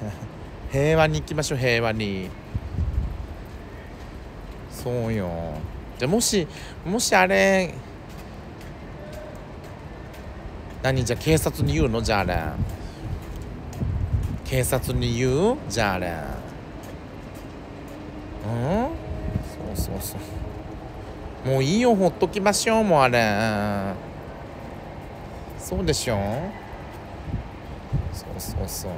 平和に行きましょう平和に。そうよ。じゃもしもしあれ何じゃ警察に言うの？じゃああれ。警察に言う？じゃああれ。うん？そうそうそう。もういいよほっときましょうもうあれ。そうでしょ？そうそうそう。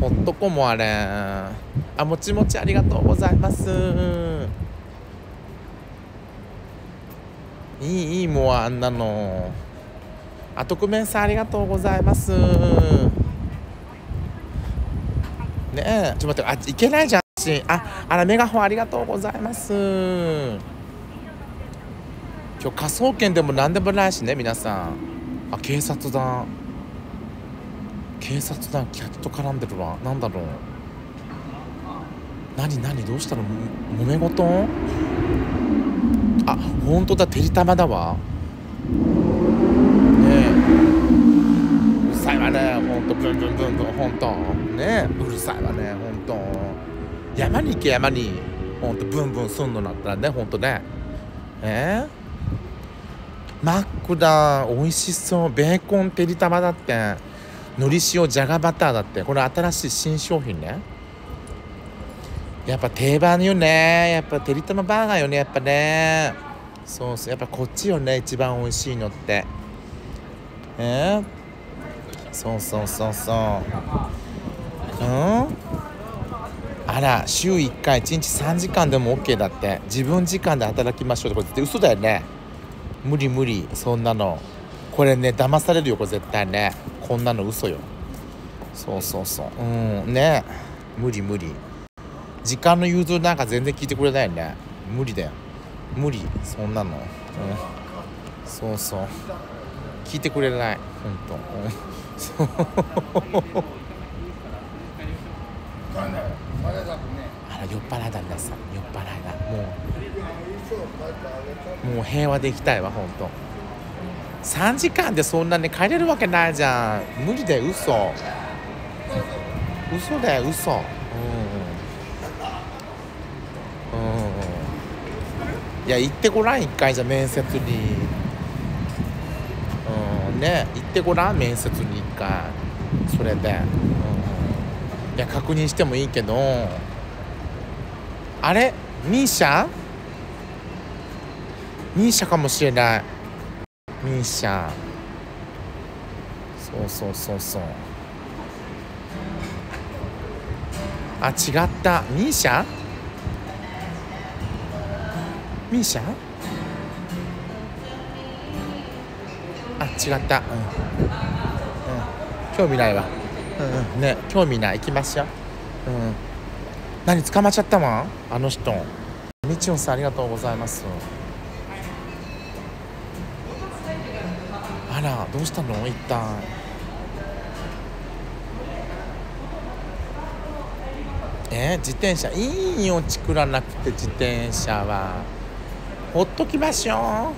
ほっとこもあれあもちもちありがとうございます。いいいいもうあんなの。あ特命さんありがとうございます。ねえ。ちょっと待ってあいけないじゃんしああらメガホンありがとうございます。今日科捜研でも何でもないしね皆さん。あ警察だ。警察だキャット絡んでるわ。なんだろう。何何どうしたの？もめ事？あ本当だてりたまだわ。ねうるさいわね。ほんとブンブンブンブンほんとねうるさいわねほんと山に行け山に。ほんとブンブンすんのなったらねほんとね。え？ー、マックだ。美味しそう。ベーコンてりたまだって。のり塩じゃがバターだって。これ新しい新商品ね。やっぱ定番よね。やっぱてりたまバーガーよね。やっぱね。そうそう。やっぱこっちよね。一番美味しいのって。え？ー、そうそうそうそう。うん？あら週1回。1日3時間でも OK だって。自分時間で働きましょうってこれ絶対嘘だよね。無理無理。そんなの。これね騙されるよこれ絶対ね。こんなの嘘よ。そうそうそう。うんね。無理無理。時間の融通なんか全然聞いてくれないよね。無理だよ。無理。そんなの。うん。そうそう。聞いてくれない。ほんとうん。そうあら酔っ払いだ皆さん。酔っ払いだもう。もう平和でいきたいわほんと3時間でそんなに帰れるわけないじゃん。無理だよ嘘。嘘だよ嘘。うん。うん。いや行ってごらん一回じゃ面接に。うん。ね行ってごらん面接に一回。それで、うん、いや確認してもいいけど。あれ？ミーシャ？ミーシャかもしれない。ミーシャそうそうそうそう。あ違った。ミーシャミーシャあ違った。うん、うん、興味ないわ。うんうん。ね興味ない。行きましょううん。何捕まっちゃったわあの人。みちおんさんありがとうございます。あらどうしたの？一旦。えー、自転車。いいよ作らなくて自転車は。ほっときましょ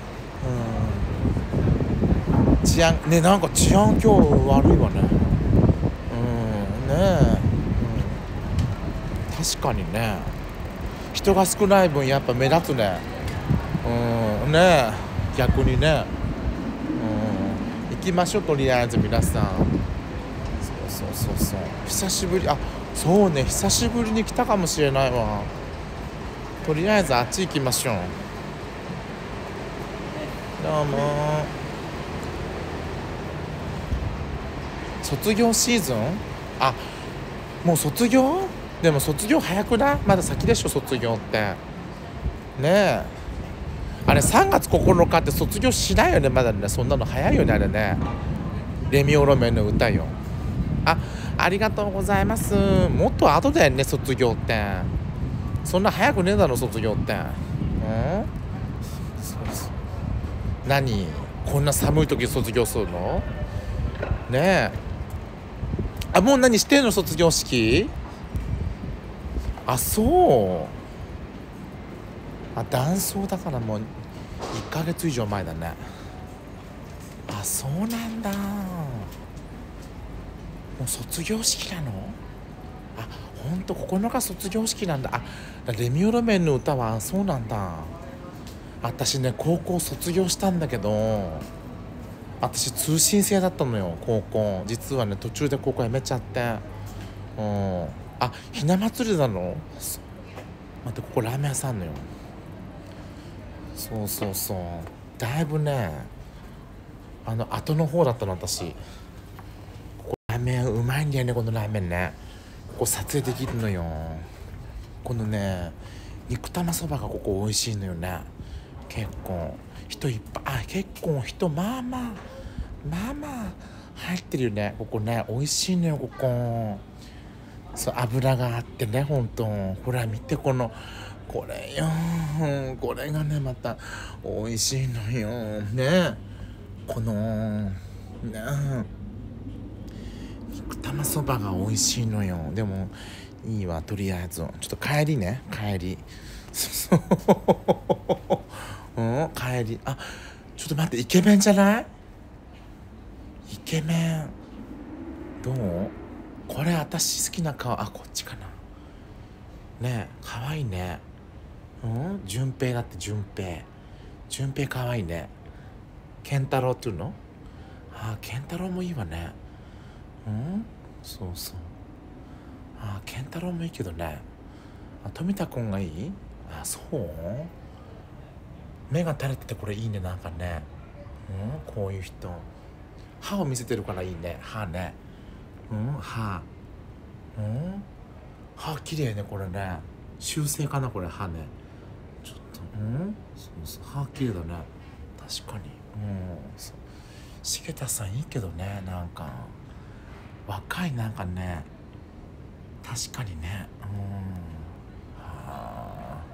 う、うん、治安ねなんか治安今日悪いわね。うん。ねえ、うん、確かにね。人が少ない分やっぱ目立つね。うん。ねえ。逆にね。きましょうとりあえず皆さん。そうそうそうそう。久しぶり。あそうね。久しぶりに来たかもしれないわ。とりあえずあっち行きましょう。どうも。卒業シーズン？あもう卒業？でも卒業早くない？まだ先でしょ卒業って。ねえ。あれ3月9日って卒業しないよね。まだね。そんなの早いよねあれね。レミオロメンの歌よ。あありがとうございます。もっと後だよね卒業ってそんな早くねえだろ卒業ってうん何？こんな寒い時卒業するの？ねえ。あもう何してんの卒業式？あそう。あ男装だからもう1ヶ月以上前だね。あそうなんだ。もう卒業式なの？あほんとここのが卒業式なんだ。あレミオロメンの歌は？そうなんだ。私ね高校卒業したんだけど私通信制だったのよ高校。実はね途中で高校辞めちゃって。うん。あひな祭りなの？待ってここラーメン屋さんのよ。そうそうそう。だいぶねあの後の方だったの私。ここラーメンうまいんだよねこのラーメンね。ここ撮影できるのよ。このね肉玉そばがここ美味しいのよね。結構人いっぱいあ結構人まあまあまあまあ入ってるよね。ここね美味しいのよここ。そう油があってねほんとほら見てこのこれよ。これがねまた美味しいのよ。ね。このね。肉玉そばが美味しいのよ。でもいいわとりあえず。ちょっと帰りね。帰り。そう。うん？帰り。あちょっと待ってイケメンじゃない？イケメン。どう？これ私好きな顔。あこっちかな。ねえかわいいね。うん？順平だって順平。順平かわいいね。健太郎っていうの？ああ健太郎もいいわね。うん？そうそう。ああ健太郎もいいけどね。あ富田君がいい？あそう？目が垂れててこれいいね。なんかね。うん？こういう人。歯を見せてるからいいね。歯ね。うん？歯。うん？歯綺麗ねこれね。修正かなこれ歯ね。うん？そうそう歯綺麗だね。確かに。うん。そう。重田さんいいけどねなんか。若いなんかね確かにね。うん。はあ。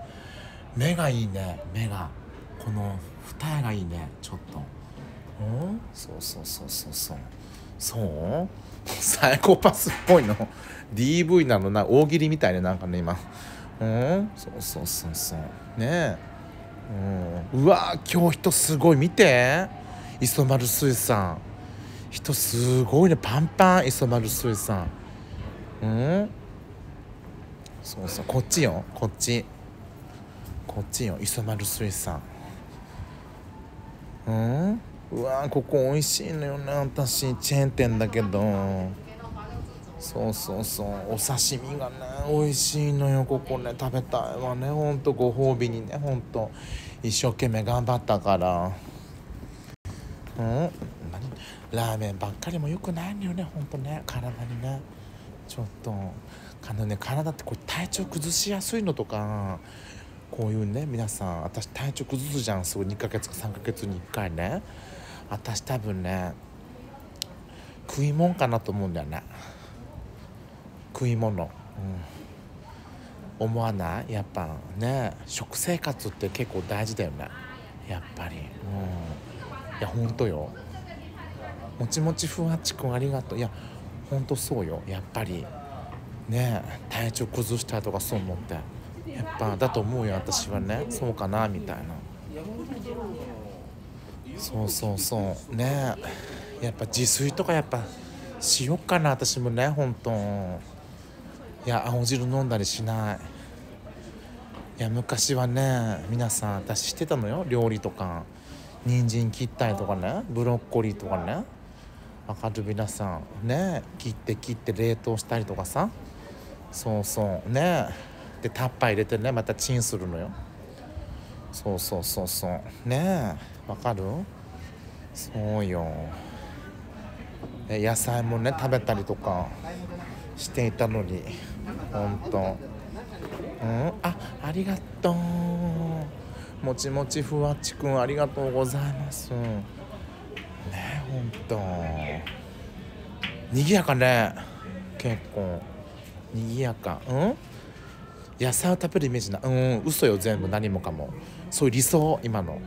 目がいいね目が。この二重がいいねちょっと。うん？そうそうそうそうそう。そう？サイコパスっぽいの。DV なのな大喜利みたいねなんかね今うん？そうそうそうそう。ねえ。うん。うわ今日人すごい。見て。磯丸水産。人すごいね。パンパン磯丸水産。うん？そうそう。こっちよ。こっち。こっちよ。磯丸水産。うん？うわここ美味しいのよね私チェーン店だけどそうそうそう。お刺身がね美味しいのよここね。食べたいわね。ほんとご褒美にねほんと一生懸命頑張ったから。うん？何？ラーメンばっかりもよくないのよねほんとね。体にね。ちょっとあのね体ってこう体調崩しやすいのとかこういうね皆さん私体調崩すじゃんすごい2ヶ月か3ヶ月に1回ね。私多分ね食い物かなと思うんだよね。食い物、うん、思わない？やっぱね。食生活って結構大事だよね。やっぱり。うん。いやほんとよ。もちもちふわっちくんありがとう。いやほんとそうよ。やっぱりね体調崩したとかそう思って。やっぱだと思うよ私はね。そうかなみたいな。そうそうそう。ね。やっぱ自炊とかやっぱしよっかな私もね本当。いや青汁飲んだりしない。いや昔はね皆さん私してたのよ。料理とか。人参切ったりとかね。ブロッコリーとかね。わかる？皆さん。ね。切って切って冷凍したりとかさ。そうそう。ね。でタッパー入れてねまたチンするのよ。そうそうそうそう。ね。えわかる？そうよ。野菜もね食べたりとか。していたのに。ほんとうん？あありがとう。もちもちふわっちくんありがとうございます。ねほんとにぎやかね。結構。にぎやか。うん？野菜を食べるイメージな。うん。嘘よ全部。何もかも。そういう理想今の、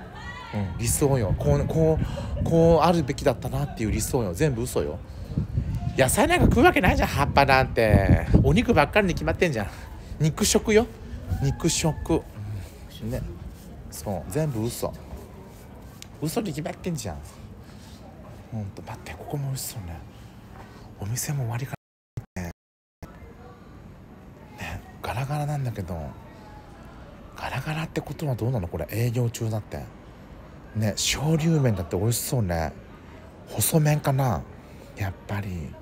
うん、理想よ。こうこうこうあるべきだったなっていう理想よ。全部嘘よ。野菜なんか食うわけないじゃん葉っぱなんて。お肉ばっかりに決まってんじゃん。肉食よ。肉食、ねそう。全部嘘。嘘に決まってんじゃん。ほんと。待ってここも美味しそうね。お店も終わりかね。ね。ガラガラなんだけど。ガラガラってことはどうなのこれ？営業中だって。ね。昇竜麺だって美味しそうね。細麺かな。やっぱり。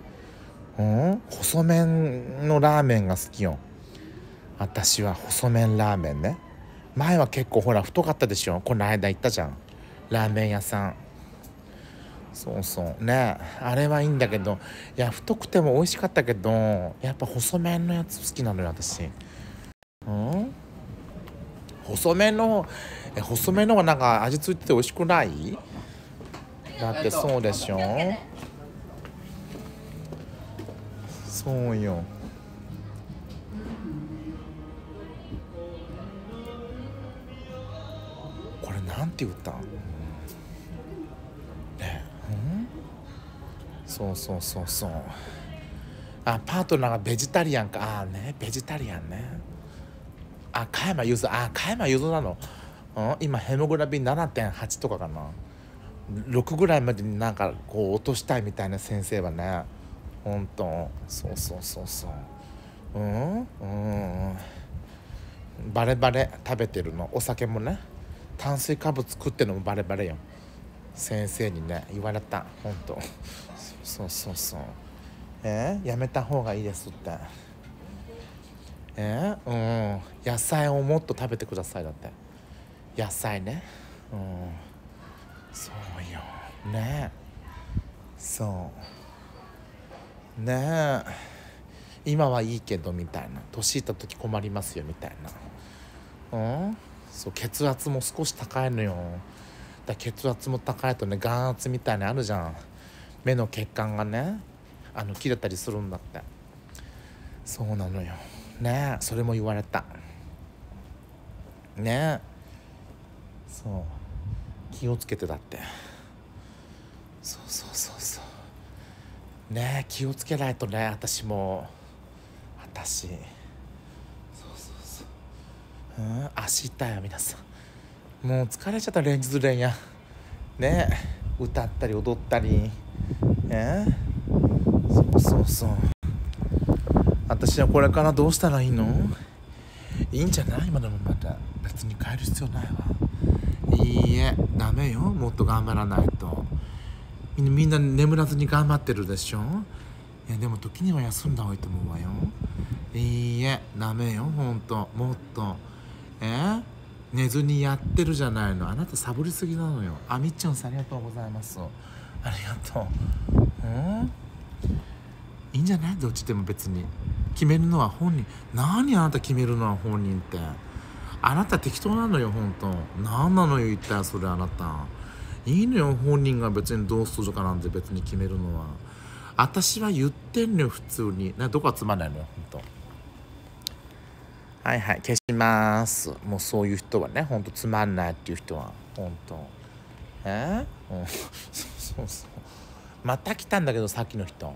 うん？細麺のラーメンが好きよ。私は細麺ラーメンね。前は結構ほら太かったでしょ。この間行ったじゃん。ラーメン屋さん。そうそう。ね。あれはいいんだけど。いや太くても美味しかったけどやっぱ細麺のやつ好きなのよ私。うん？細麺のえ細麺の方がなんか味付いてて美味しくない？だってそうでしょ。そうよ。これなんて言った？ねうん？そうそうそうそう。あパートナーがベジタリアンか。ああねベジタリアンね。あ加山ゆずあ加山ゆずなの、うん、今ヘモグラビン7.8とかかな。6ぐらいまでになんかこう落としたいみたいな先生はね。ほんとそうそうそうそう。うんうんバレバレ食べてるの。お酒もね。炭水化物食ってるのもバレバレよ。先生にね言われた。ほんとそうそうそう。えー、やめた方がいいですって。えー、うん。野菜をもっと食べてくださいだって。野菜ね。うん。そうよ。ね。そう。ねえ。今はいいけどみたいな。年いった時困りますよみたいな。うん？そう血圧も少し高いのよ。だ血圧も高いとね眼圧みたいにあるじゃん。目の血管がね。あの切れたりするんだって。そうなのよ。ねえ。それも言われた。ねえ。そう。気をつけてだって。そうそうそうそう。ね気をつけないとね私も。私。そうそうそう。うん足痛いよ皆さん。もう疲れちゃった連日連夜。ね歌ったり踊ったり。えそうそうそう。私はこれからどうしたらいいの？いいんじゃない？今でもまた。別に変える必要ないわ。いいえダメよ。もっと頑張らないと。みんな眠らずに頑張ってるでしょ？いやでも時には休んだ方がいいと思うわよ。いいえダメよほんと。もっと。え？寝ずにやってるじゃないの。あなたサボりすぎなのよ。あみっちょんさんありがとうございます。ありがとう。うんいいんじゃない？どっちでも別に。決めるのは本人。何あなた決めるのは本人って。あなた適当なのよ本当何なのよ一体それあなた。いいのよ本人が別にどうするかなんて別に決めるのは。私は言ってんのよ普通に。などこがつまんないのよ本当。はいはい消します。もうそういう人はねほんとつまんないっていう人は本当。え？ー、うん、そうそうそう。また来たんだけどさっきの人。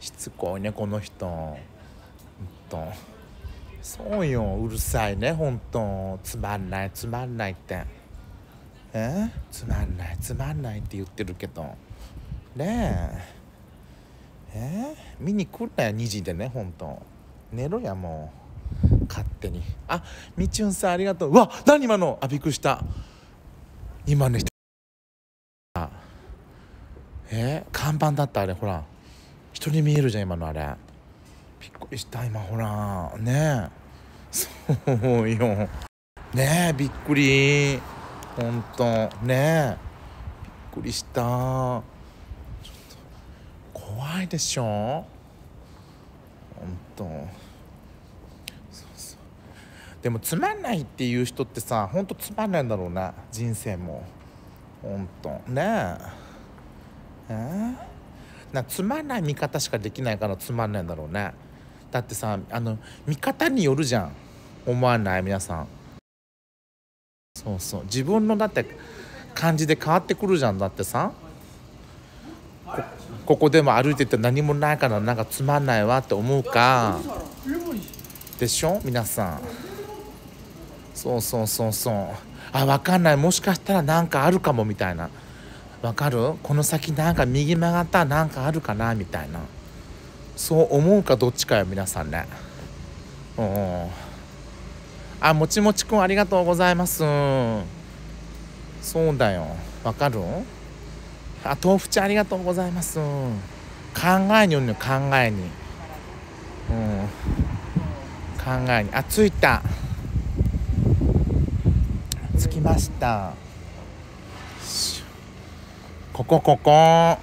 しつこいねこの人。ほんとそうようるさいねほんとつまんないつまんないって。え？つまんないつまんないって言ってるけど。ねえ。え？見に来るなよ2時でねほんと。寝ろやもう。勝手に。あみちゅんさんありがとう。うわ何今の？あびっくりした。今ねえ？看板だったあれほら。人に見えるじゃん今のあれ。びっくりした今ほら。ねえ。そうよ。ねえびっくり。ほんとねえ。びっくりした。ちょっと怖いでしょ。ほんとそうそう。でもつまんないっていう人ってさほんとつまんないんだろうな。人生も。ほんとねえ。えなつまんない見方しかできないからつまんないんだろうね。だってさあの見方によるじゃん。思わない？皆さん。そうそう。自分のだって感じで変わってくるじゃんだってさ。ここでも歩いてて何もないからなんかつまんないわって思うか。でしょ？皆さん。そうそうそうそう。あ分かんない。もしかしたら何かあるかもみたいな。わかる？この先なんか右曲がったらなんかあるかな？みたいな。そう思うかどっちかよ皆さんね。うん。あもちもちくんありがとうございます。そうだよ。わかる？あ豆腐ちゃんありがとうございます。考えによるの考えに。うん。考えに。あ着いた。着きました。ここここ。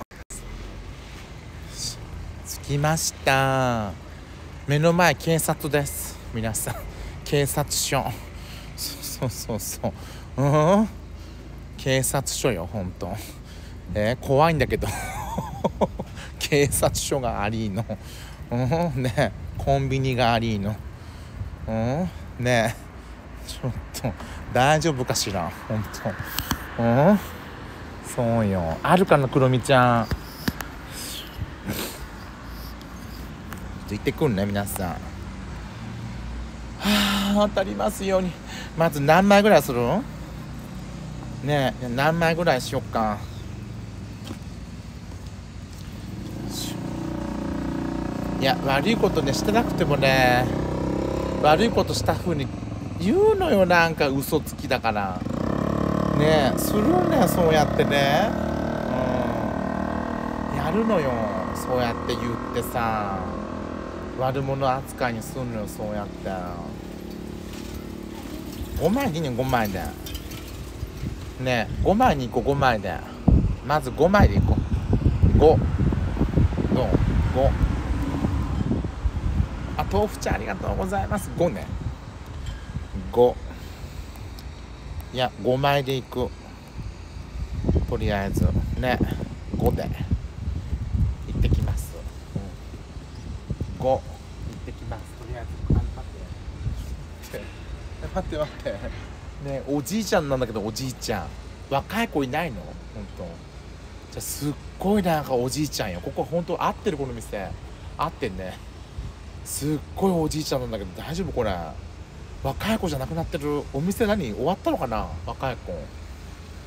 着きました。目の前警察です。皆さん。警察署。そうそうそうそう。うん？警察署よ本当。えー、怖いんだけど。警察署がありの。うん？ねコンビニがありの。うん？ねちょっと大丈夫かしら本当。うん？そうよ。あるかなクロミちゃん。行ってくんね皆さん。はあ。当たりますように。まず何枚ぐらいする？ねえ何枚ぐらいしよっか。いや悪いことねしてなくてもね悪いことしたふうに言うのよなんか嘘つきだから。ねえするねそうやってね。うん。やるのよそうやって言ってさ。悪者扱いにすんのよそうやって。5枚でいいね5枚で。ね5枚に行こう5枚で。まず5枚でいこう。5どう？5あ豆腐ちゃありがとうございます。5ね。5いや5枚でいく。とりあえず。ね。5で。行ってきます、うん、5行ってきますとりあえず待って待って待って。ねおじいちゃんなんだけどおじいちゃん。若い子いないの？本当。じゃすっごいなんかおじいちゃんよ。ここ本当合ってるこの店。合ってんね。すっごいおじいちゃんなんだけど大丈夫これ？若い子じゃなくなってるお店何？終わったのかな？若い子。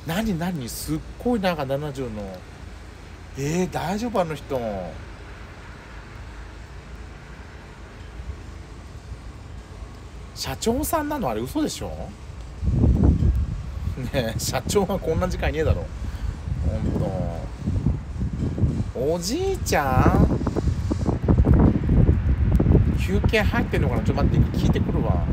何何？すっごいなんか70の。えー、大丈夫あの人。社長さんなの？あれ嘘でしょ？ねえ社長はこんな時間いねえだろ。ほんと。おじいちゃん？休憩入ってんのかな？ちょっと待って聞いてくるわ。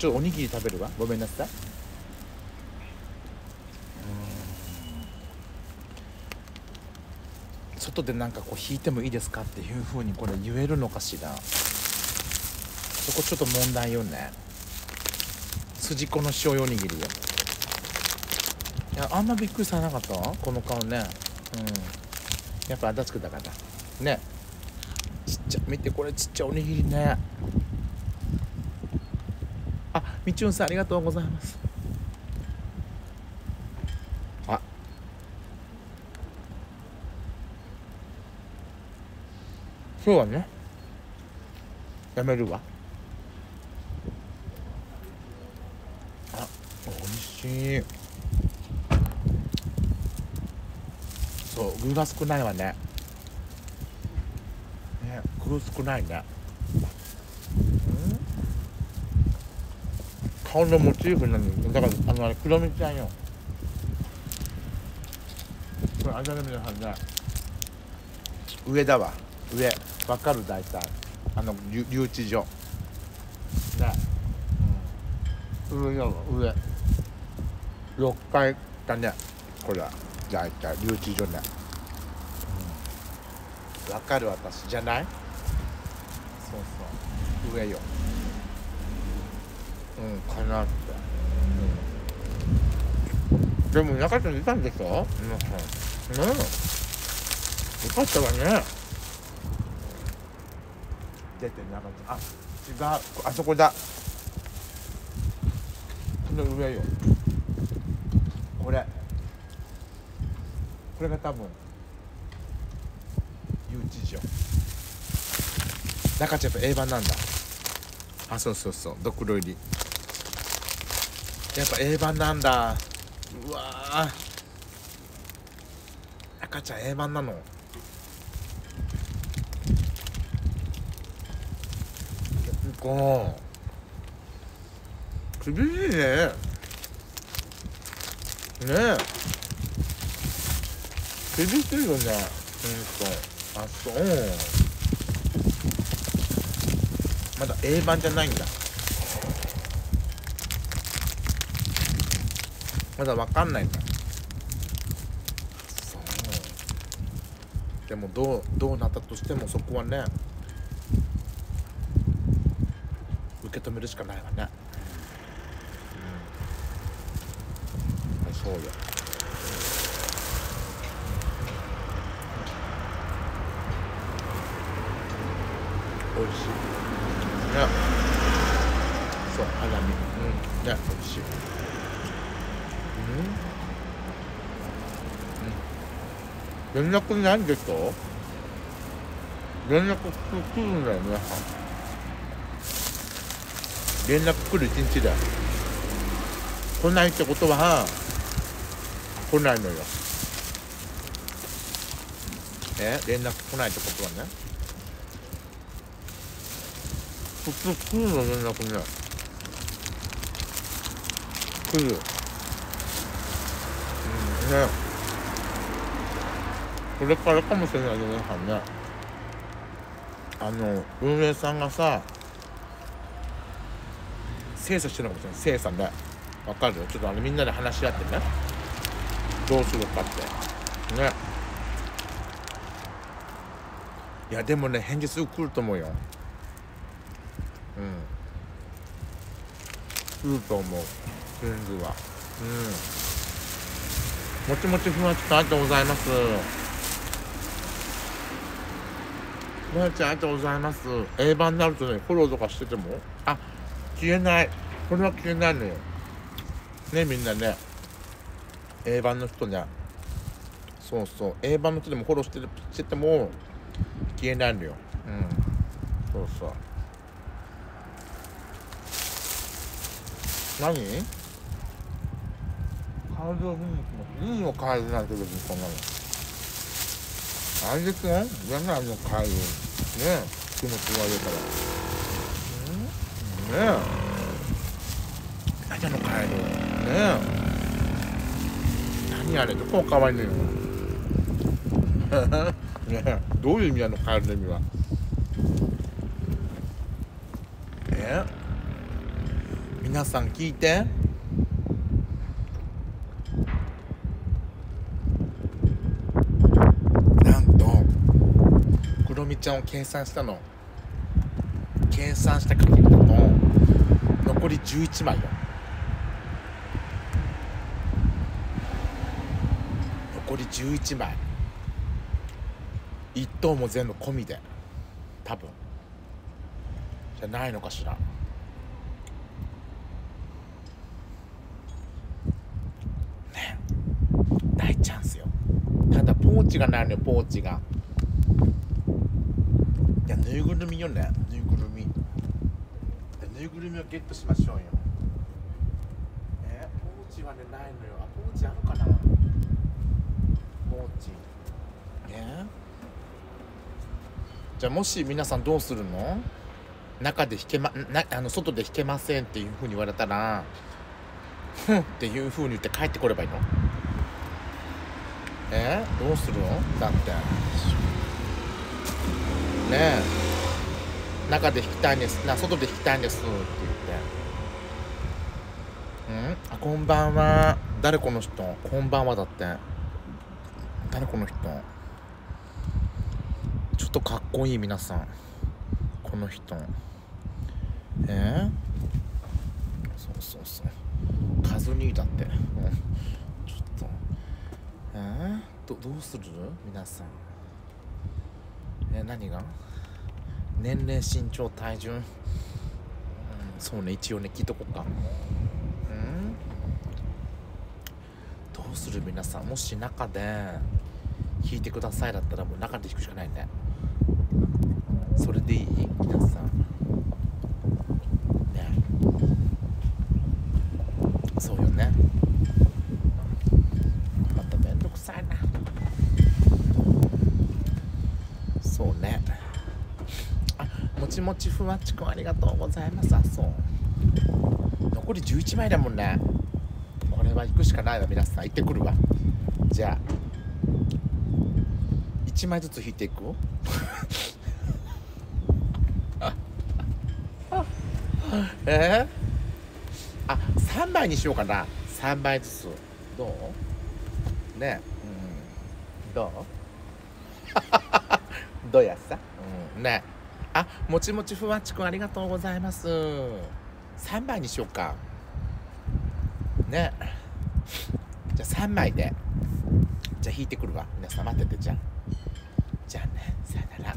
ちょっとおにぎり食べるわ？ごめんなさい。外でなんかこう引いてもいいですかっていうふうにこれ言えるのかしら。そこちょっと問題よね。筋子の塩おにぎりよいやあんまびっくりされなかった？この顔ね。うん。やっぱ足立区だから。ね。ちっちゃ見てこれちっちゃおにぎりねあみちゅんさんありがとうございます。あ。そうはねやめるわ。あ美味しい。そう具が少ないわね。ね具少ないねうん顔のモチーフなの。にだからあのあれ黒みちゃんよ。これあれだね皆さんね。上だわ。上。わかる？大体。あの留留置所。ね、うん、上だわ上。6階だね。これ大体留置所ね。わ、うん、かる？私じゃない？そうそう。上よ。うんかなって、うん、でも中ちゃんいたんでしょ？うん、うん、よかったわね。出てなかった。あ違う。あそこだ。この上よ。これ。これが多分。誘致所中ちゃんやっぱ A 版なんだ。あそうそうそう。ドクロ入りやっぱ A 版なんだ。うわ赤ちゃん A 版なの。こう厳しいね。ねえ。厳しいよね。うんと。あそう。まだ A 版じゃないんだ。まだわかんないんだ。そう。でもどうどうなったとしてもそこはね受け止めるしかないわね。うん。そうよ美味しいねそう花見うんね美味しいうん、うん、連絡ないんでしょ連絡来るんだよ皆さん連絡来る一日だ。よ来ないってことは来ないのよ。え？連絡来ないってことはね。普通来るの連絡ね。来る。うんね。これからかもしれないね皆さねあの運営さんがさ精査してるのかもしれない精査ね。わかる？よちょっとあのみんなで話し合ってね。どうするかって。ね。いやでもね返事すぐ来ると思うよ。うん。来ると思う。返事は。うん。もちもちふわちゃんありがとうございます。ふわちゃんありがとうございます。A 版になるとねフォローとかしててもあ消えない。これは消えないのよ。ねみんなね。A 版の人ね。そうそう。A 版の人でもフォローしてしてても消えないのよ。うん。そうそう。何？カエルを見に来ますいいよカエルなんて別にそんなのあれですよやないのカエルね気持ち悪いから。うん？何あのカエルねえ。何あれ？どこがかわいいの？よ ねえ。どういう意味なのカエルの意味は。え。皆さん聞いてなんとクロミちゃんを計算したの。計算した限りだと残り11枚よ。残り11枚。1等も全部込みで。多分。じゃないのかしら。ね。大チャンスよ。ただポーチがないのよポーチが。ぬいぐるみよね。ぬいぐるみ。ぬいぐるみをゲットしましょうよ。え？ポーチはねないのよ。あポーチあるかな？ポーチ。えじゃあもし皆さんどうするの？中で弾けまなあの外で弾けませんっていうふうに言われたらふんっていうふうに言って帰ってこればいいの？え？どうするの？だってね。中で弾きたいんです。な外で弾きたいんですって言って。うん？あこんばんは。誰この人？こんばんはだって。誰この人？ちょっとかっこいい皆さん。この人。え？ー、そうそうそう。カズニーだって、ちょっと。え？ー、どどうする？皆さん。えー、何が？年齢身長体重、うん、そうね一応ね聞いとこうか。うん。どうする皆さんもし中で弾いてくださいだったらもう中で弾くしかないね。それでいい？皆さんねそうよねまためんどくさいなそうねあもちふわっちくんありがとうございます。あそう。残り11枚だもんね。これは行くしかないわ皆さん。行ってくるわ。じゃあ1枚ずつ引いていく？え？ー、あ3枚にしようかな。3枚ずつ。どう？ね。うん。どう？どうやさ、うん、ね。あもちもちふわっちくんありがとうございます。3枚にしようか。ね。じゃあ3枚で。じゃあ引いてくるわ。皆さん待っててじゃあ。じゃあね。さよなら。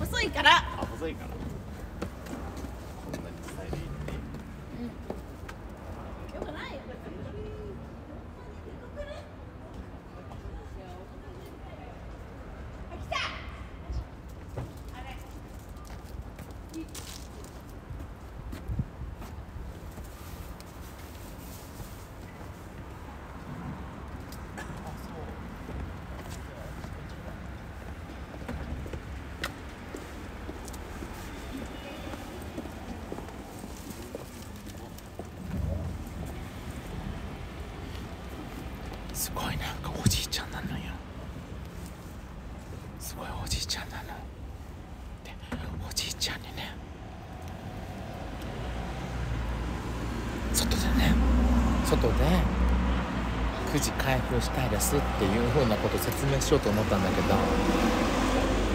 細いからあ細いからこんなにスタイルいいのによくないよすごいなんかおじいちゃんなのよ。すごいおじいちゃんなの。でおじいちゃんにね外でね外で9時開封したいですっていうふうなこと説明しようと思ったんだけど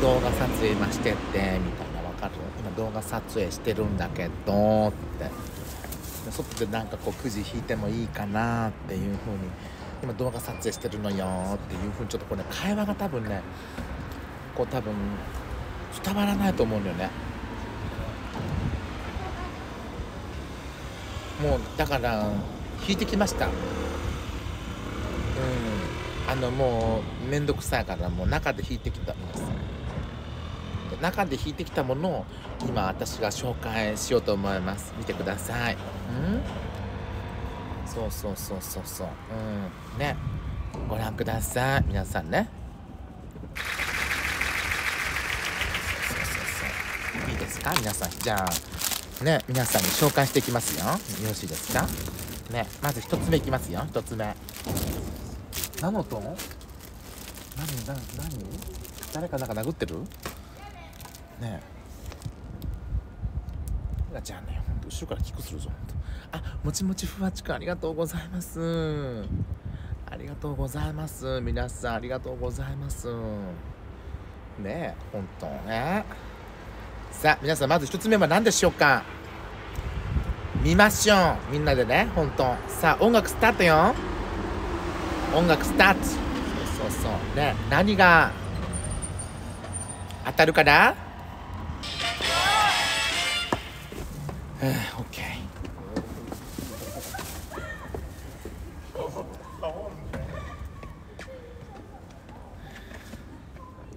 動画撮影今してってみたいなわかる？今動画撮影してるんだけどって。外でなんかこうくじ引いてもいいかなっていうふうに今動画撮影してるのよっていうふうにちょっとこれ、ね、会話が多分ねこう多分伝わらないと思うんだよね。もうだから引いてきました。うん。あのもう面倒くさいからもう中で引いてきたんです。中で引いてきたものを今私が紹介しようと思います。見てください。うん。そうそうそうそうそう。うん。ね。ご覧ください。皆さんね。そうそうそういいですか？皆さん。じゃあね。皆さんに紹介していきますよ。よろしいですか？ね。まず一つ目いきますよ。一つ目。何の音何何何？誰かなんか殴ってる？ねえ。ガチャンねほんと後ろからキックするぞ。あもちもちふわちくんありがとうございます。ありがとうございます。皆さんありがとうございます。ねえほんとね。さあ皆さんまず一つ目は何でしょうか？見ましょう。みんなでねほんとさあ音楽スタートよ。音楽スタート。そうそうそう。ね何が当たるかな？うんオッケー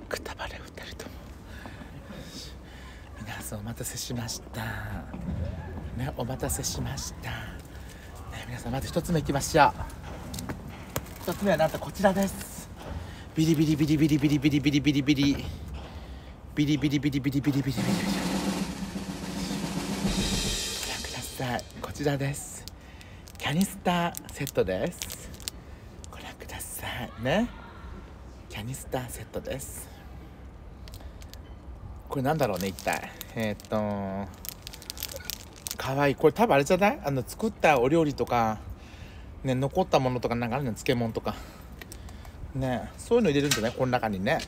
くたばれ二人とも皆さんお待たせしましたねお待たせしました。ね皆さんまず一つ目いきましょう。一つ目はなんとこちらです。ビリビリビリビリビリビリビリビリビリ。ビリビリビリビリビリビリビリビリご覧くださいこちらですキャニスターセットですご覧くださいねキャニスターセットですこれなんだろうね一体えーっとかわいい。これ多分あれじゃない？あの作ったお料理とかね残ったものとかなんかあるの漬物とか。ねそういうの入れるんじゃない？この中にね。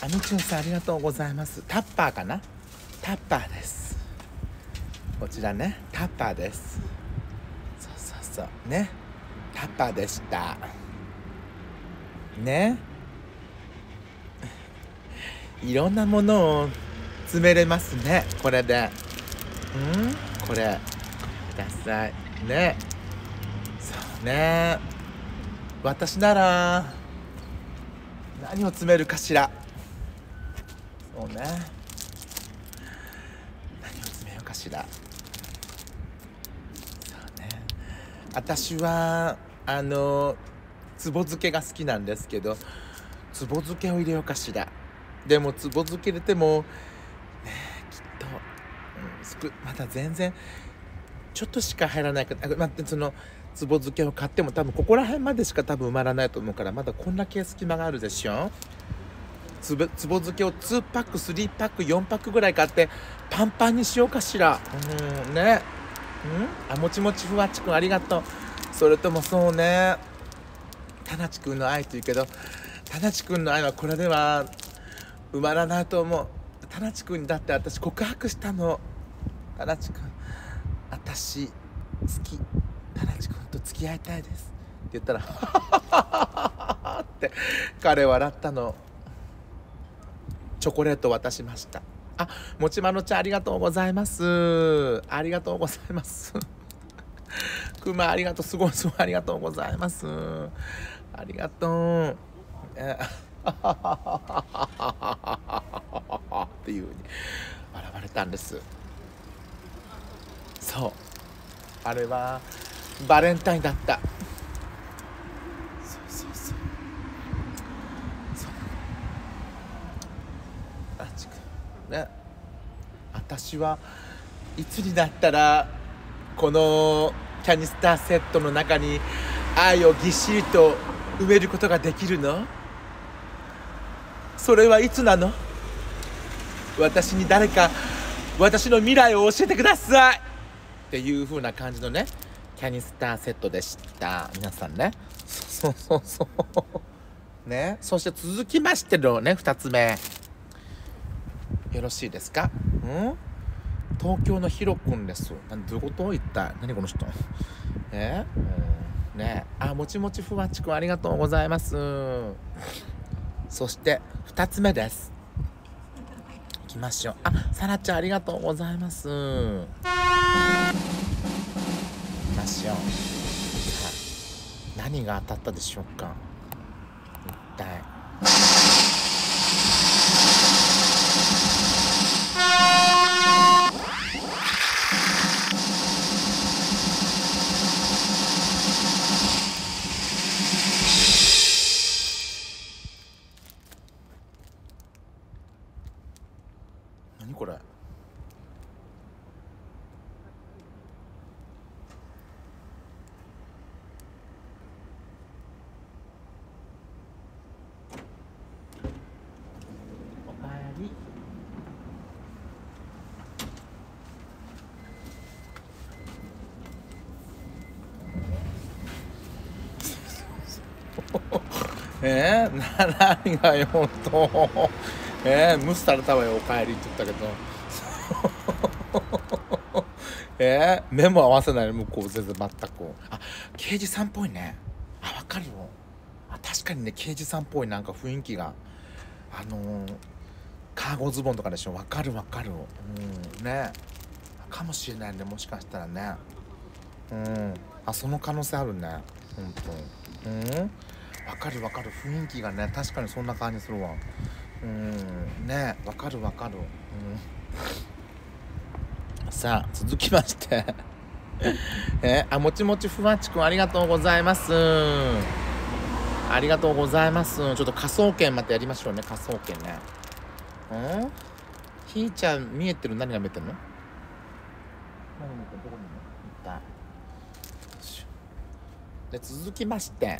あみちゅんさんありがとうございます。タッパーかな？タッパーです。こちらね。タッパーです。そうそうそう。ね。タッパーでした。ね。いろんなものを詰めれますね。これで。うんこれ。ください。ね。そうね。私なら。何を詰めるかしら。そうね。何を詰めようかしら。そうね。私はあのつぼ漬けが好きなんですけどつぼ漬けを入れようかしら。でもつぼ漬け入れてもうん、すくまだ全然ちょっとしか入らないからあそのつぼ漬けを買っても多分ここら辺までしか多分埋まらないと思うからまだこんだけ隙間があるでしょ？つぼ漬けを2パック3パック4パックぐらい買ってパンパンにしようかしら。うんね。うん？あもちもちふわっちくんありがとう。それともそうね。たなちくんの愛というけどたなちくんの愛はこれでは埋まらないと思う。たなちくんにだって私告白したの。たなちくん私好きたなちくんと付き合いたいですって言ったらって彼笑ったの。チョコレート渡しましたあもちまのちゃんありがとうございます。ありがとうございます。くまありがとうすごいすごいありがとうございます。ありがとう。えっていうふうに笑われたんですそう。あれはバレンタインだった。そうそうそう。そう。あちくね。私はいつになったらこのキャニスターセットの中に愛をぎっしりと埋めることができるの？それはいつなの？私に誰か私の未来を教えてくださいっていう風な感じのねキャニスターセットでした。皆さんね。そうそうそう。ね。そして続きましてのね2つ目。よろしいですか？うん？東京のヒロ君です。何どういうこと一体何この人？え？うん。ね。あもちもちふわちくんありがとうございます。そして2つ目です。きましょう。あさらちゃんありがとうございます。いきましょう。さあ何が当たったでしょうか？一体。何がよ本当えー、無視されたわよおかえりって言ったけど。えー、目も合わせない向こう全然全く。あ刑事さんっぽいね。あわかるよ。あ確かにね刑事さんっぽいなんか雰囲気が。あのー、カーゴズボンとかでしょ。わかるわかる。うんね。かもしれないねもしかしたらね。うん。あその可能性あるね。本当うん。わかるわかる。雰囲気がね確かにそんな感じするわ。うん。ねわかるわかる、うん、さあ続きまして。えあもちもちふわちくんありがとうございます。ありがとうございます。ちょっと仮想券またやりましょうね。仮想券ね。うん？ひーちゃん見えてる？何が見えてるの？何見えてるどこにいるの？で続きまして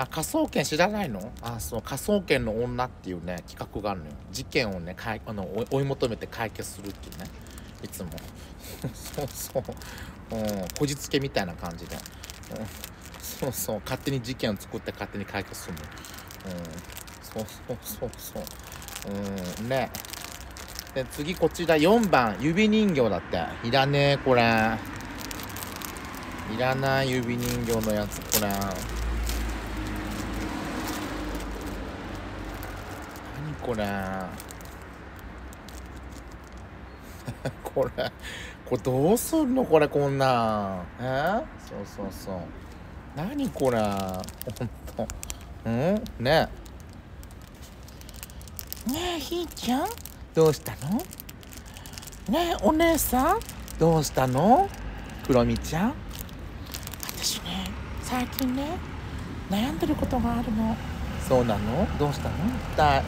あ科捜研知らないの？あそう科捜研の女っていうね企画があるのよ。事件をねかいあの追い追い求めて解決するっていうね。いつも。そうそう、うん、こじつけみたいな感じで、うん、そうそう。勝手に事件を作って勝手に解決するの、うん、そうそうそう。そううんね。で次こちら。4番。指人形だって。いらねえこれ。いらない指人形のやつこれ何これ これこれどうすんの？これこんなん。え？そうそうそう。何これほんと。うん？ね。ねえひーちゃん？どうしたの？ねえお姉さん？どうしたの？クロミちゃん？私ね最近ね悩んでることがあるの。そうなの？どうしたの？一体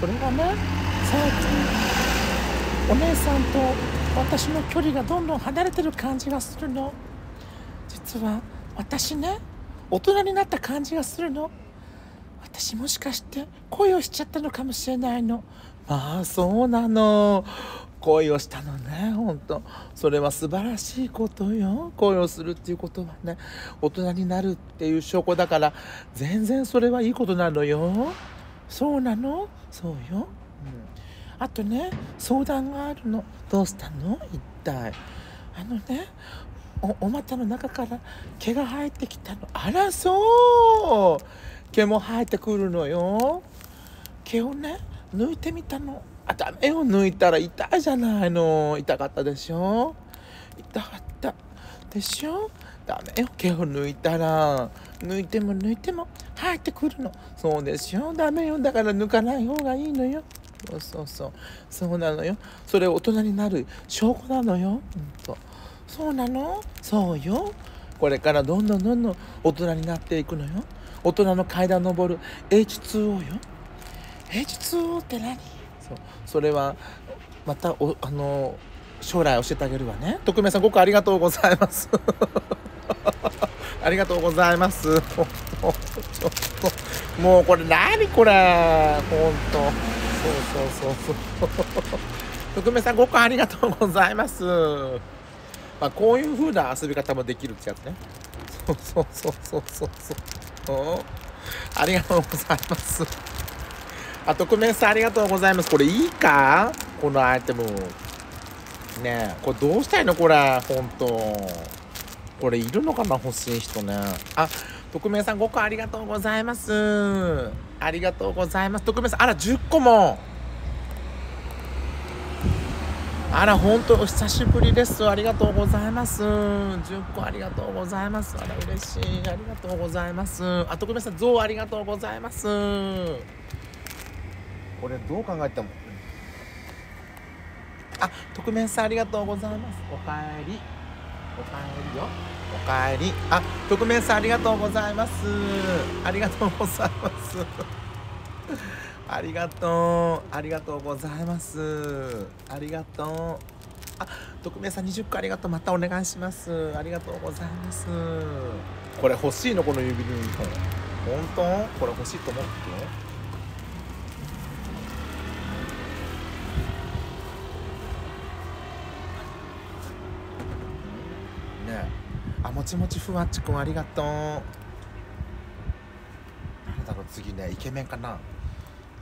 それがね最近お姉さんと私の距離がどんどん離れてる感じがするの。実は私ね大人になった感じがするの。私もしかして恋をしちゃったのかもしれないの。まあそうなの。恋をしたのね本当。それは素晴らしいことよ。恋をするっていうことはね大人になるっていう証拠だから全然それはいいことなのよ。そうなの？そうよ、うん、あとね相談があるの。どうしたの？一体。あのねおお股の中から毛が生えてきたの。あらそう。毛も生えてくるのよ。毛をね抜いてみたの。あダメを抜いたら痛いじゃないの。痛かったでしょ？痛かったでしょ？ダメよ。毛を抜いたら抜いても抜いても入ってくるの。そうでしょダメよ。だから抜かない方がいいのよ。そうそうそう。そうなのよ。それ大人になる。証拠なのよ、うんと、そうなの？そうよ。これからどんどんどんどん大人になっていくのよ。大人の階段登る。H2O よ。H2O って何？そう。それはまたおあの将来教えてあげるわね。徳明さんごくありがとうございます。ありがとうございます。ちょっともうこれ何これ。ほんとそうそうそうそう。徳明さんごくありがとうございます。まあこういう風な遊び方もできるってやつね。そうそうそうそうそうそう。ありがとうございます。あ特命さんありがとうございます。これいいか？このアイテム。ねえ。これどうしたいの？これ。ほんとこれいるのかな欲しい人ね。あ匿名さん5個ありがとうございます。ありがとうございます。匿名さんあら10個も。あら本当お久しぶりです。ありがとうございます。10個ありがとうございます。あら嬉しい。ありがとうございます。あ匿名さんゾウありがとうございます。これどう考えても。あ、匿名さんありがとうございます。おかえり。おかえりよ。おかえり。あ、匿名さんありがとうございます。ありがとうございます。ありがとう。ありがとうございます。ありがとう。あ、匿名さん20個ありがとう。またお願いします。ありがとうございます。これ欲しいの？この指の本当？これ欲しいと思ってあもちもちふわっちくんありがとう。なんだろう次ねイケメンかな。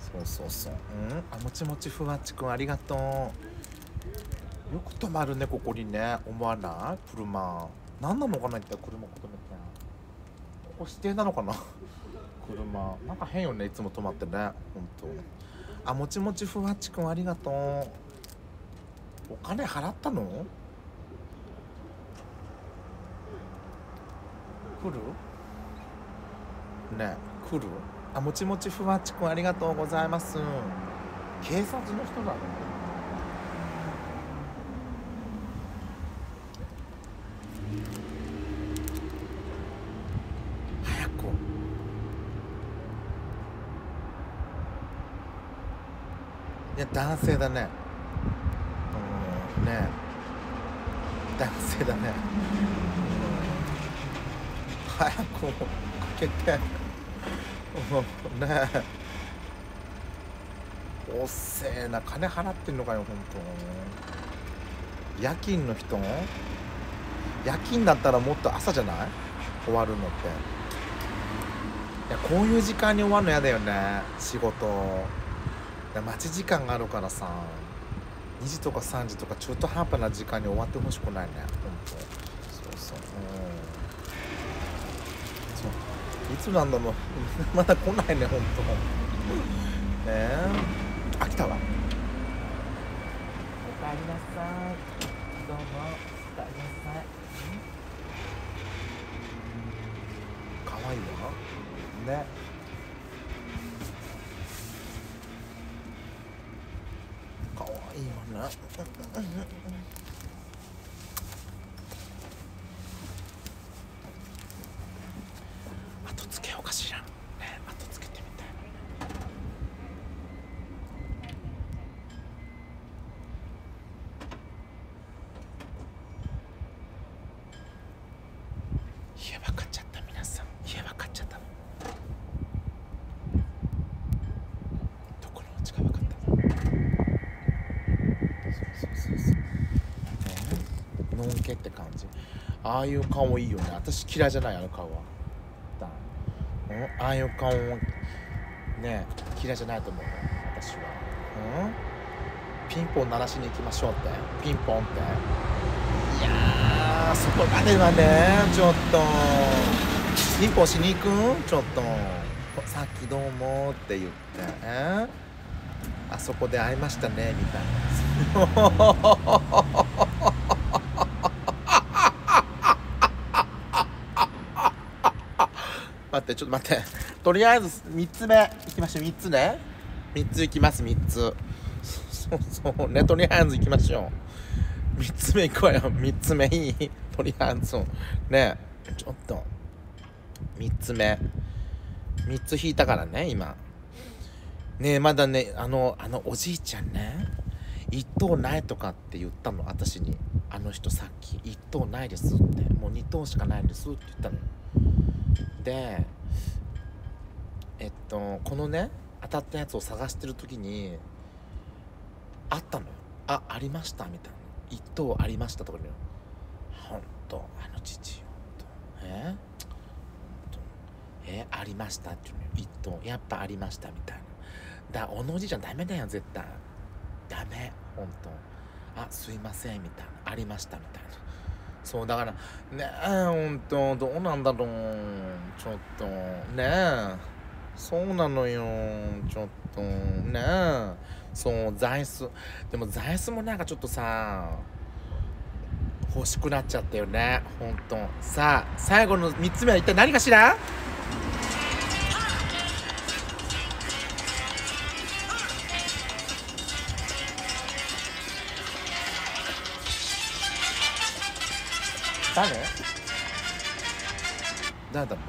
そうそうそう。うん？あもちもちふわっちくんありがとう。よく止まるねここにね。思わない？車。何なのかな一体？車こ止めて。ここ指定なのかな？車。なんか変よねいつも止まってね。本当あもちもちふわっちくんありがとう。お金払ったの？来る？ね来る？あもちもちふわっちくんありがとうございます。警察の人だね。早く。いや男性だね。うんね男性だね早く開けてねえおっせえな金払ってんのかよ本当夜勤の人夜勤だったらもっと朝じゃない？終わるのって。いやこういう時間に終わるの嫌だよね。仕事。待ち時間があるからさ。2時とか3時とか中途半端な時間に終わってほしくないね本当そうそううんいつなんだろう。まだ来ないねほんと。ね。えあ来たわ。おかえりなさい。どうもおかえりなさい。かわ。いいわねかわいいわねああいう顔いいよね。私嫌いじゃないあの顔は。うんああいう顔ね嫌いじゃないと思う私は。うん？ピンポン鳴らしに行きましょうって。ピンポンって。いやそこまではねちょっと。ピンポンしに行くん？ちょっと。さっきどうも」って言って「えあそこで会いましたね」みたいな。待ってちょっと待って。とりあえず3つ目いきましょう。3つね。3ついきます3つ。そうそうね。とりあえずいきましょう。3つ目いくわよ。3つ目いい。とりあえずね。ちょっと。3つ目。3つ引いたからね今。ねえまだねあのあのおじいちゃんね。1等ないとかって言ったの私に。あの人さっき。1等ないですって。もう2等しかないですって言ったの。でえっとこのね当たったやつを探してる時にあったのよ。あありましたみたいな。1等ありましたとかねほんとあの父ほんとええありましたっていうのよ。1等。やっぱありましたみたいな。だおのおじいちゃんダメだよ絶対。ダメほんとあすいませんみたいな。ありましたみたいな。そうだからねえほんとどうなんだろうちょっとねえそうなのよちょっとねえそう座椅子でも座椅子もなんかちょっとさ欲しくなっちゃったよねほんと。さあ最後の3つ目は一体何かしら？誰？誰だろう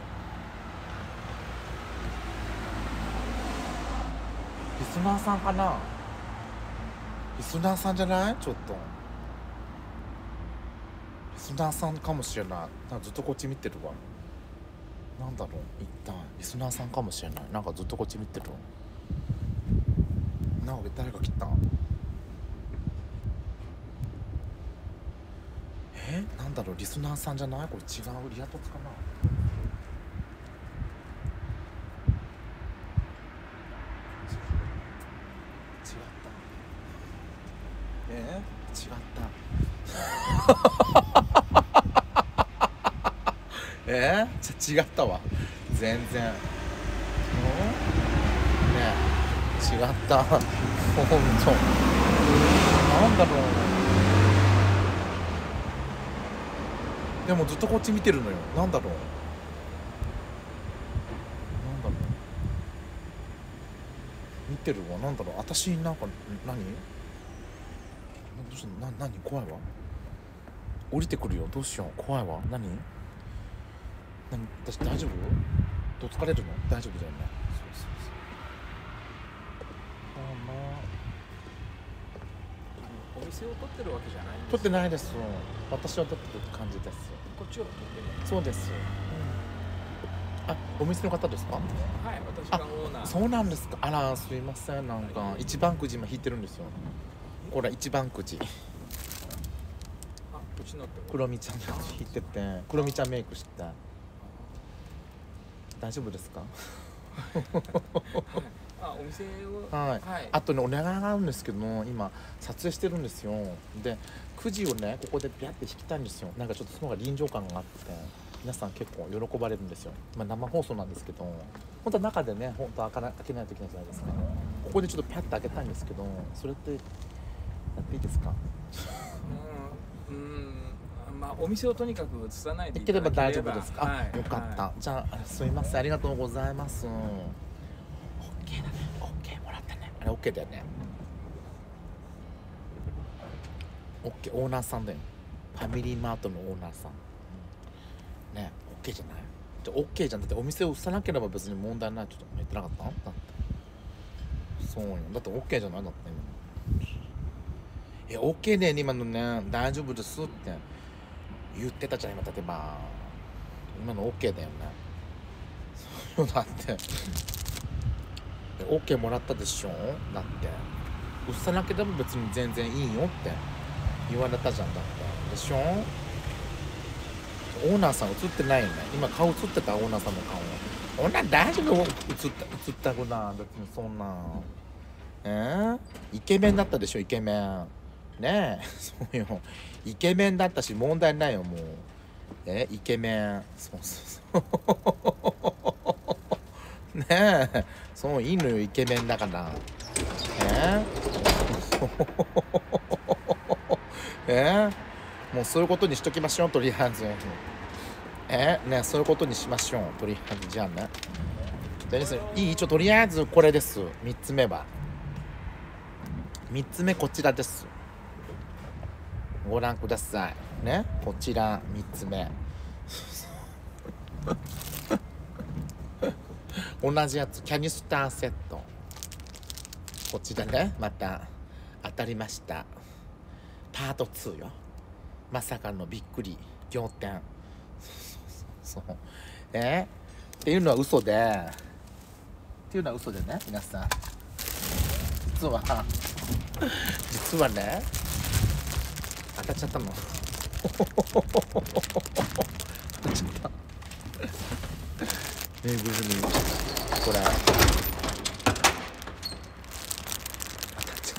リスナーさんかな？リスナーさんじゃない？ちょっと。リスナーさんかもしれない。なんかずっとこっち見てるわ。なんだろう一旦。リスナーさんかもしれない。なんかずっとこっち見てるなんか誰か来た？え？なんだろうリスナーさんじゃない？これ違うリアトツかな？違った。え？違った。え？じゃ違ったわ。全然。うん？ね違った。ほんとなんだろう。でもずっとこっち見てるのよ。なんだろう。なんだろう。見てるわ。なんだろう。私なんか何？などうしたの？な何？怖いわ。降りてくるよ。どうしよう。怖いわ。何？何？私大丈夫？どつかれるの？大丈夫だよね。そうそうそう。あまあお店を取ってるわけじゃないんです撮ってないです。私は撮ってる感じですこっちを取ってるそうです、あお店の方ですか？はい私がオーナー。そうなんですか。あらすいません。なんか一番くじ今引いてるんですよ。これ一番くじ。あうちのってクロミちゃんが引いててクロミちゃんメイクして。大丈夫ですか？あお店を？はい。はい。あとねお願いがあるんですけど今撮影してるんですよ。でくじをねここでピャって引きたいんですよ。なんかちょっとその方が臨場感があって皆さん結構喜ばれるんですよ、まあ、生放送なんですけど本当は中でね本当は開かな開けないといけないじゃないですか。ここでちょっとピャって開けたいんですけどそれってやっていいですか？うんうんまあお店をとにかく映さないでいいければ。大丈夫ですか、はい。あよかった、はじゃあすいません。ありがとうございます。OK だね。OK もらったね。あれ OK だよね OK オーナーさんだよ。ファミリーマートのオーナーさん、うん。ね OK じゃない？じゃあ OK じゃん。だってお店を映さなければ別に問題ないちょって言ってなかった？だって。そうよ。だって OK じゃない？だって今。のえ OK ね今のね。大丈夫ですって。言ってたじゃん今例えば今の OK だよね。そうだって。OK もらったでしょ？だって。映さなければ別に全然いいよって。言われたじゃん。だってでしょ？オーナーさん映ってないよね。今顔映ってた？オーナーさんの顔オーナー大丈夫？映った映ったくな別にそんなえー、イケメンだったでしょ？イケメン。ねえ。そうよ。イケメンだったし問題ないよもう。え？イケメン。そうそうそう。ねえ。そういいのよイケメンだから。え ええもうそういうことにしときましょうとりあえずえねそういうことにしましょうとりあえずじゃあね。じゃあですねいい一応とりあえずこれです。3つ目は。3つ目こちらです。ご覧ください。ねこちら3つ目。同じやつ。キャニスターセット。こちらねまた当たりました。パート2よ。まさかのびっくり仰天。そう。そうそうえ？っていうのは嘘で。っていうのは嘘でね皆さん。実は。実はね。当たっちゃったの。当たっちゃった。ぬいぐるみこれ当たっちゃっ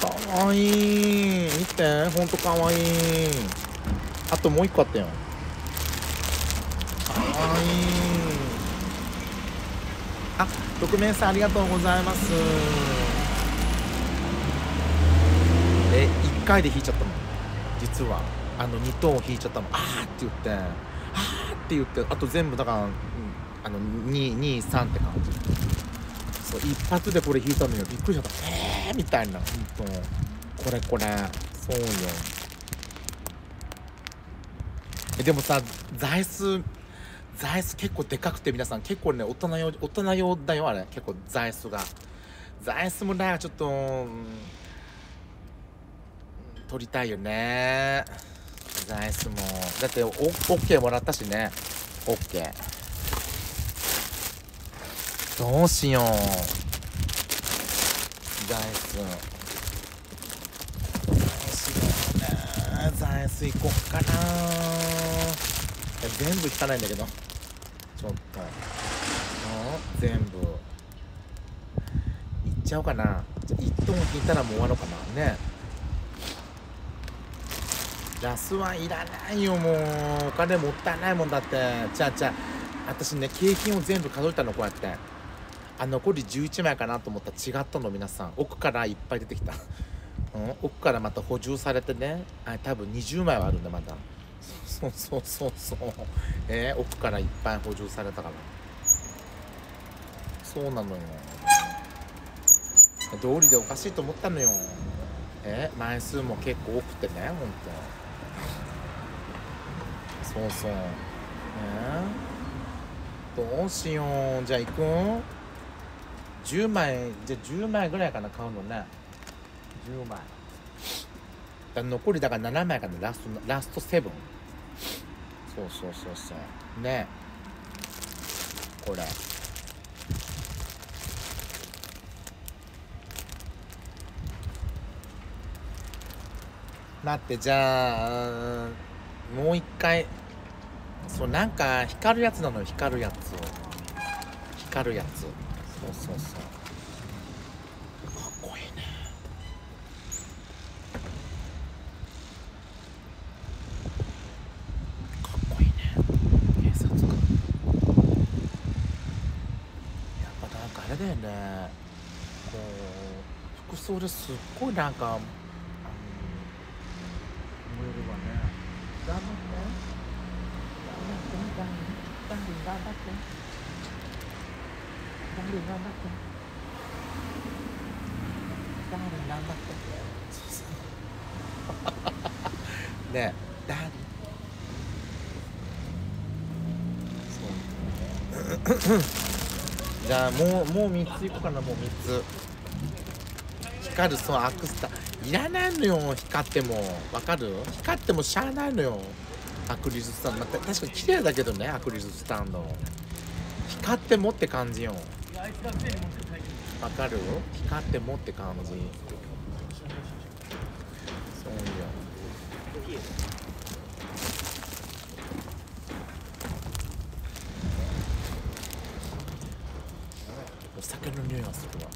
たかわいい。見てほんとかわい。いあともう一個あったよ。かわい。いあ匿名さんありがとうございます。え一回で引いちゃったの？実は。あの2等引いちゃったの。あーって言って。あーって言って。あと全部だから、うんあの223って感じ。そう一発でこれ引いたのよ。びっくりしちゃった。えーみたいな。本当これこれ。そうよ。えでもさ座椅子座椅子結構でかくて皆さん。結構ね大人用大人用だよあれ。結構座椅子が。座椅子もねちょっと、うん撮りたいよね。座椅子も。だってオッケーもらったしね。オッケー。どうしよう。座椅子どうしようね座椅子行こっかな。全部引かないんだけど。ちょっと。全部。いっちゃおうかな。じゃあ1トン引いたらもう終わろうかな。ね。ラスはいらないよもう。お金もったいないもんだって。じゃあじゃあ私ね景品を全部数えたのこうやって。あ残り11枚かなと思ったら違ったの皆さん。奥からいっぱい出てきた、うん、奥からまた補充されてね。あ多分20枚はあるんだまだ。そうそうそうそう。えー、奥からいっぱい補充されたから。そうなのよ。道理でおかしいと思ったのよ。えー枚数も結構多くてねほんと。そうそう。えーどうしよう。じゃあ行くん？10枚じゃあ10枚ぐらいかな買うのね。10枚だ残りだから7枚かなラストラスト7そうそうそうそう。ね。これ。待ってじゃあもう一回。そうなんか光るやつなの光るやつ光るやつ。そうそうそうかっこいいね。かっこいいね警察官やっぱなんかあれだよね。こう服装ですっごいなんかあの思えるわね。頑張って頑張ってダーリンダーリン頑張ってダーリン頑張ってダーリン頑張ってね。えダーリンそう。じゃあもうもう3ついこうかなもう3つ。光るそうアクスタいらないのよ光っても。わかる？光ってもしゃあないのよ。アクリルスタンド、まあ、確かに綺麗だけどねアクリルスタンド。光ってもって感じよ。わかる？光ってもって感じそうよ。お酒の匂いがするわ、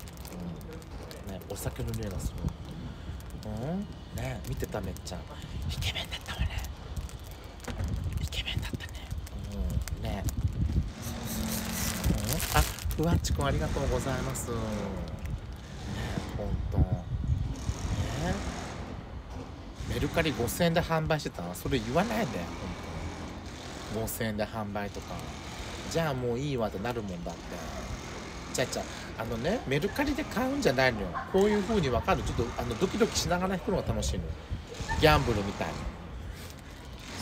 うん、ねお酒の匂いがするうん？ね見てためっちゃイケメンだったわねイケメンだふわっちくんありがとうございます。ね本当。ねメルカリ5000円で販売してたのそれ言わないで本当に。5000円で販売とか。じゃあもういいわってなるもんだって。ちゃちゃあのねメルカリで買うんじゃないのよ。こういう風に分かる。ちょっとあのドキドキしながら弾くのが楽しいのギャンブルみたいに。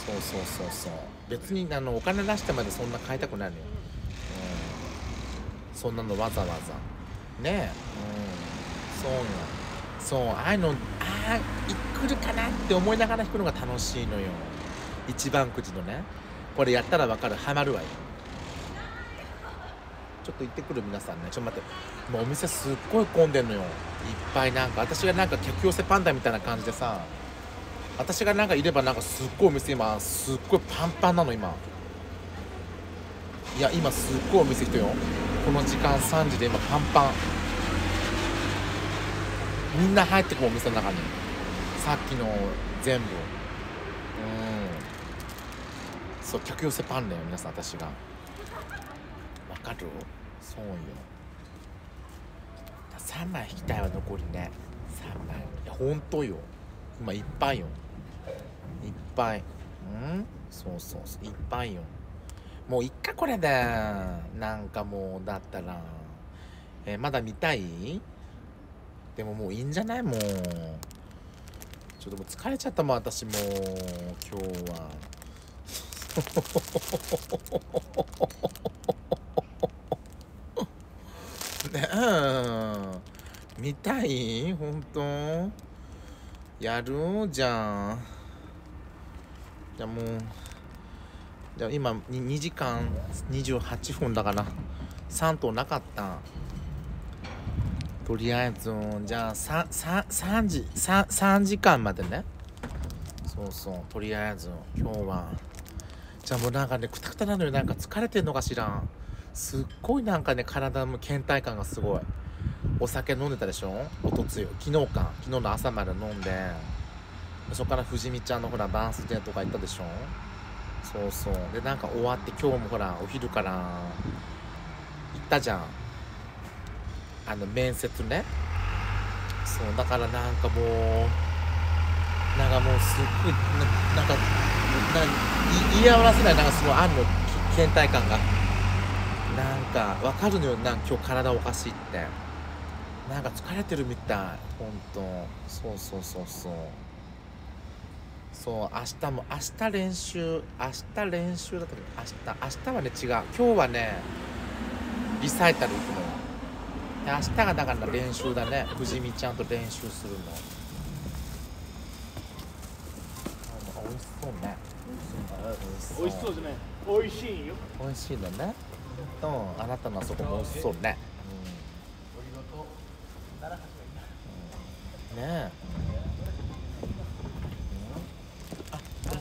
そうそうそうそう。別にあのお金出してまでそんな買いたくないのよ、そんなのわざわざ。ね。え、うん、そうよ。そう。ああいうのああいくるかなって思いながら弾くのが楽しいのよ。一番くじのね。これやったらわかる。ハマるわよ。ちょっと行ってくる皆さんね。ちょっと待って。もうお店すっごい混んでんのよ。いっぱい。なんか私がなんか客寄せパンダみたいな感じでさ。私がなんかいればなんかすっごいお店今すっごいパンパンなの今。いや今すっごいお店人よ。この時間3時で今パンパン。みんな入ってくお店の中に。さっきの全部。うん。そう客寄せパンだよ皆さん私が。わかる？そうよ。3枚引きたいわ残りね。3枚。いや本当よ。今いっぱいよ。いっぱい。うん？そうそうそう。いっぱいよ。もういっかこれでなんかもうだったらえーまだ見たい？でももういいんじゃない？もう。ちょっともう疲れちゃったもん私もう。今日は。ねえ。見たい？本当？やる？じゃあ。じゃあもう。じゃあ今2時間28分だから3頭なかったとりあえずじゃあ 3, 3, 3時 3, 3時間までね。そうそうとりあえず今日は。じゃあもうなんかねくたくたなのよなんか疲れてんのかしらん。すっごいなんかね体の倦怠感がすごい。お酒飲んでたでしょ？おとつい。昨日か。昨日の朝まで飲んで。そこから藤見ちゃんのほらバースデーとか行ったでしょ？そうそう。でなんか終わって今日もほらお昼から行ったじゃん。あの面接ね。そうだからなんかもうなんかもうすっごいななんかなんい言い表せないなんかすごいあるの。倦怠感が。なんかわかるのよなんか今日体おかしいって。なんか疲れてるみたいほんと。そうそうそうそう。そう明日も明日練習明日練習だったけ？ど明日明日はね違う。今日はねリサイタル行くのよ。で明日がだから練習だね。藤見ちゃんと練習するの。あ美味しそうね。美味しそうじゃない？美味しいよ。美味しいのね。うん。あなたのあそこも美味しそうね、うん、ねえあすいま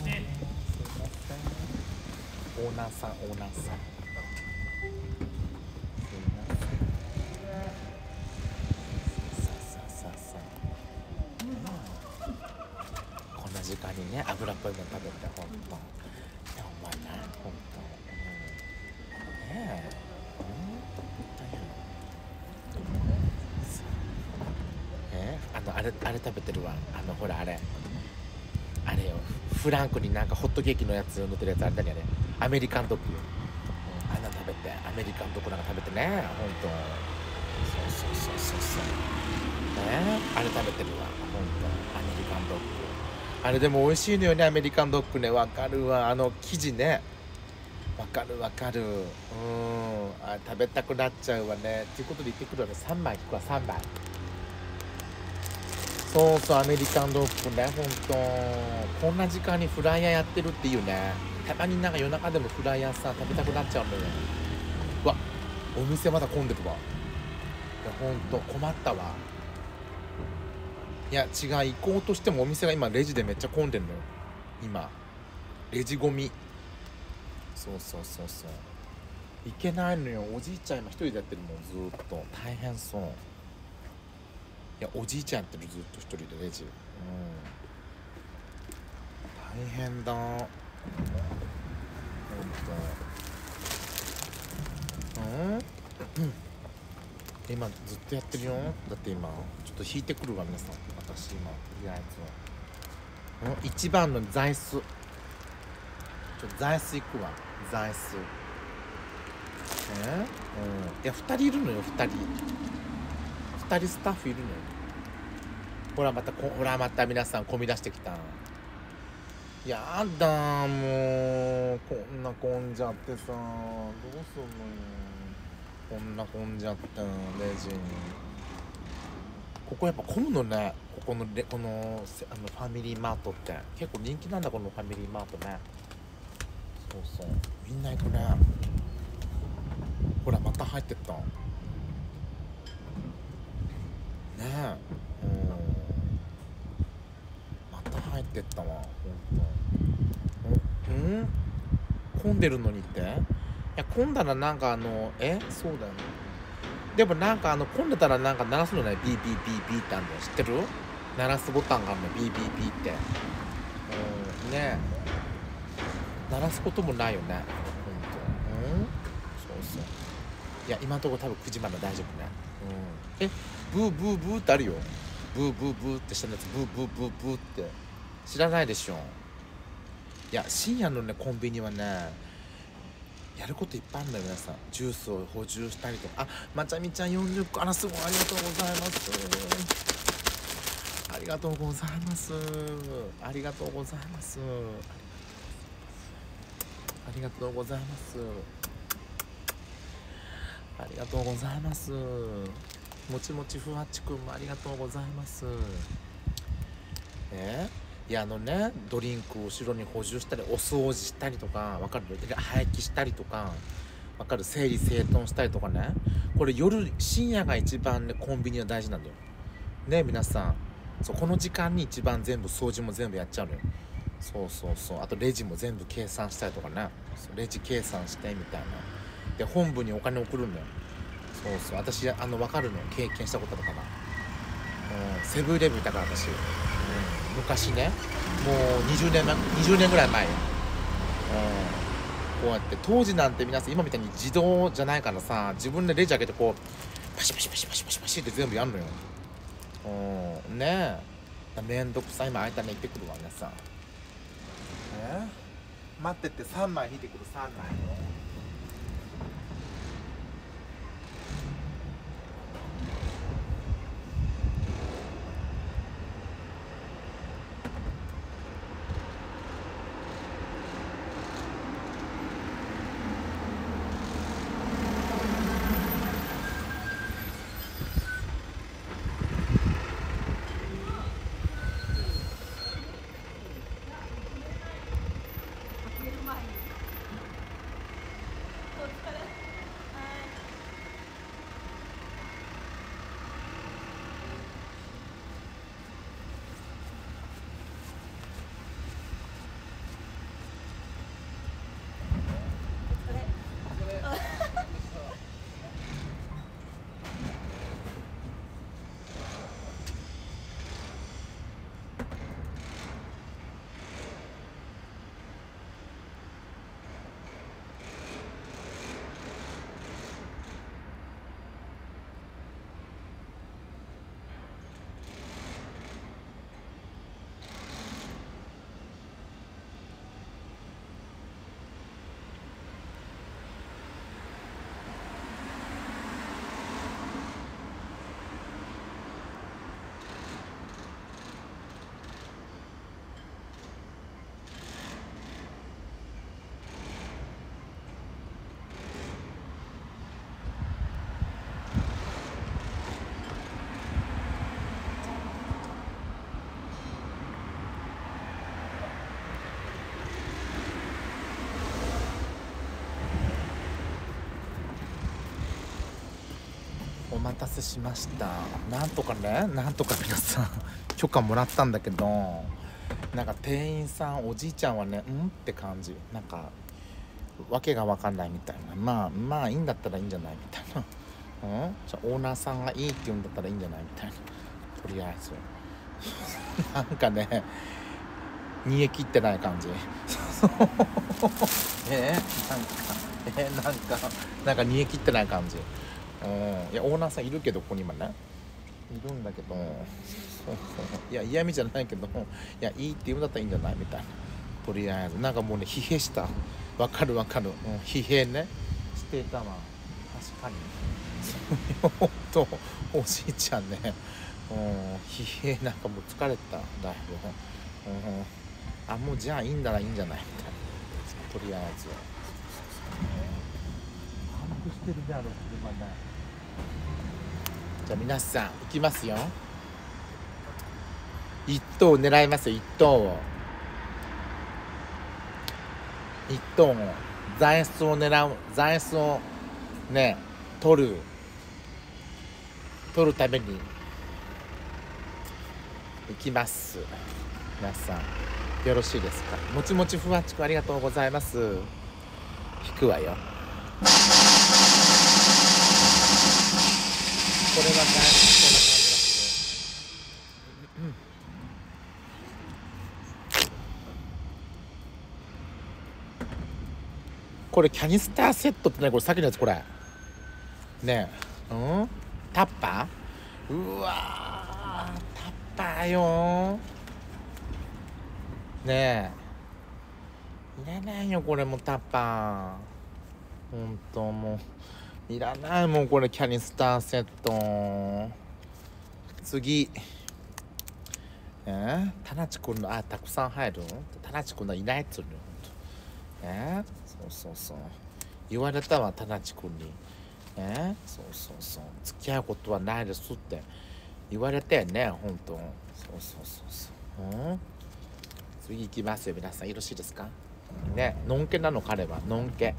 せんオーナーさんオーナーさんすいませんこんな時間にね油っぽいもの食べてほん。といやお前なほんと。うんねえ。えあのあれあれ食べてるわ。あのほらあれ。あれよ。フランクになんかホットケーキのやつ乗ってるやつあれだねあれアメリカンドッグ、あんな食べてアメリカンドッグなんか食べてね。ほんとそうそうそうそうそう。ね。あれ食べてるわ。ほんとアメリカンドッグ。あれでも美味しいのよね。アメリカンドッグね。わかるわ。あの生地ね。わかるわかる。うん。あ食べたくなっちゃうわね。っていうことで言ってくるわね。3枚いくわ3枚。そうそうアメリカンドッグね。ほんとこんな時間にフライヤーやってるっていうね。たまになんか夜中でもフライヤーさ食べたくなっちゃうのようわお店まだ混んでるわ。いやほんと困ったわ。いや違う行こうとしてもお店が今レジでめっちゃ混んでんのよ。今。レジゴミ。そうそうそうそう。行けないのよ。おじいちゃん今一人でやってるもんずっと。大変そう。いやおじいちゃんやってるずっと一人でレジ。うん。大変だ。ほんとうん。今ずっとやってるよ。だって今ちょっと引いてくるわ皆さん。私今とりあえずはうん。一番の座椅子。ちょっと座椅子行くわ。座椅子。えうん。いや2人いるのよ2人。2人スタッフいるのよ。ほらまたこほらまた皆さん混み出してきた。やだもうこんな混んじゃってさどうすんのよ。こんな混んじゃったレジに。ここやっぱ混むのね。ここのレこのあのファミリーマートって。結構人気なんだこのファミリーマートね。そうそう。みんな行くねほらまた入ってった。ねえ。うん。また入ってったわほんと。うん？混んでるのにって？いや混んだらなんかあのえ？そうだよね。でもなんかあの混んでたらなんか鳴らすのねビービービービーってあるの知ってる？鳴らすボタンがあるの？ビービービーって。うんね鳴らすこともないよね。ほんとうん？そうそう。いや今のところ多分9時まで大丈夫ね。うん。え？ブーブーブーってあるよ。ブーブーブーって下のやつ。ブーブーブーブーって。知らないでしょ。いや深夜のねコンビニはねやることいっぱいあるんだよ皆さん。ジュースを補充したりとか。あまちゃみちゃん40個。あらすごい。ありがとうございます。ありがとうございます。ありがとうございます。ありがとうございます。ありがとうございます。もちもちふわっちくんもありがとうございます。え？いやあのねドリンクを後ろに補充したりお掃除したりとかわかる？廃棄したりとかわかる？整理整頓したりとかね。これ夜深夜が一番ねコンビニは大事なんだよ。ね皆さん。そうこの時間に一番全部掃除も全部やっちゃうのよ。そうそうそう。あとレジも全部計算したりとかね。レジ計算してみたいな。で本部にお金送るんだよ。そうそう。私あの分かるの経験したことあるかなうん。セブンイレブンいたから私、うん、昔ねもう20年前20年ぐらい前。よ、うん、こうやって当時なんて皆さん今みたいに自動じゃないからさ自分でレジ開けてこうパシパシパシパシパシパシって全部やるのよ。うん。ねえ。めんどくさい。今あいたね行ってくるわ皆さん。え？待ってって3枚引いてくる3枚待たせしました。なんとかねなんとか皆さん許可もらったんだけどなんか店員さんおじいちゃんはねうんって感じ。なんかわけが分かんないみたいな。まあまあいいんだったらいいんじゃないみたいな。うん？じゃオーナーさんがいいって言うんだったらいいんじゃないみたいな。とりあえず。なんかね煮え切ってない感じ。えー、なんかえー、なんかなんか煮え切ってない感じ。うん。いやオーナーさんいるけどここに今ね。いるんだけど。そうそういや嫌味じゃないけどいやいいって言うんだったらいいんじゃない？みたいな。とりあえず。なんかもうね疲弊した。わかるわかる、うん、疲弊ね。してたわ。確かに。そうほんとおじいちゃんね。うん。疲弊なんかもう疲れた。だいぶ、うん、あもうじゃあいいんならいいんじゃない？みたいな。とりあえずパンクしてるであろ車ねじゃあ皆さん行きますよ。一等を狙いますよ一等を。一等を残質を狙う残質をね取る。取るために。行きます。皆さんよろしいですか？もちもちふわちくありがとうございます。引くわよ。これは大好きこんな感じがするうん。これキャニスターセットってねこれさっきのやつこれ。ねえ。うん。タッパー？うわー。タッパーよねえ。いらないよこれもタッパー。ほんともう。いらないもんこれキャニスターセット。次。え？ー、タナチ君のあたくさん入るタナチ君のいないっつうの。え？ー、そうそうそう。言われたわタナチ君に。え？ー、そうそうそう。付き合うことはないですって。言われてね本当。そうそうそうそう、うん、次行きますよ皆さん。よろしいですか？ねのんけなの彼は。のんけ。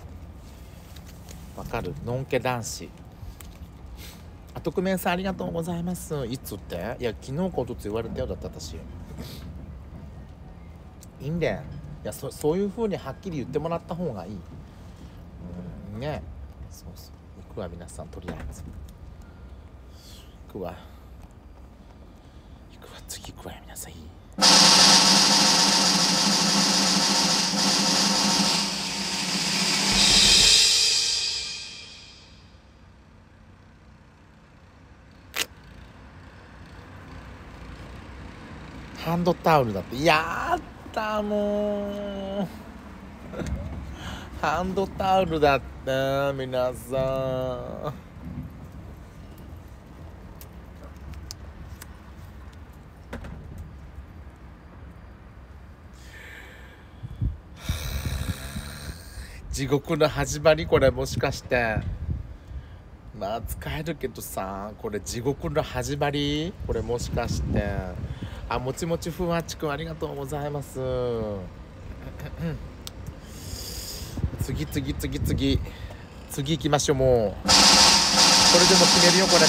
わかる？のんけ男子。あ匿名さんありがとうございます。いつって？いや昨日かおとつ言われたよだって私。いいんだよ。いやそそういうふうにはっきり言ってもらった方がいい。うんね。そうそう。行くわ皆さんとりあえず。行くわ。行くわ次行くわよ皆さん。いい。ンドタオルだってやったもう。ハンドタオルだって皆さん。地獄の始まり？これもしかして。まあ使えるけどさこれ地獄の始まり？これもしかして。あもちもちふわちくんありがとうございます。次次次次。次行きましょうもう。これでも決めるよこれで。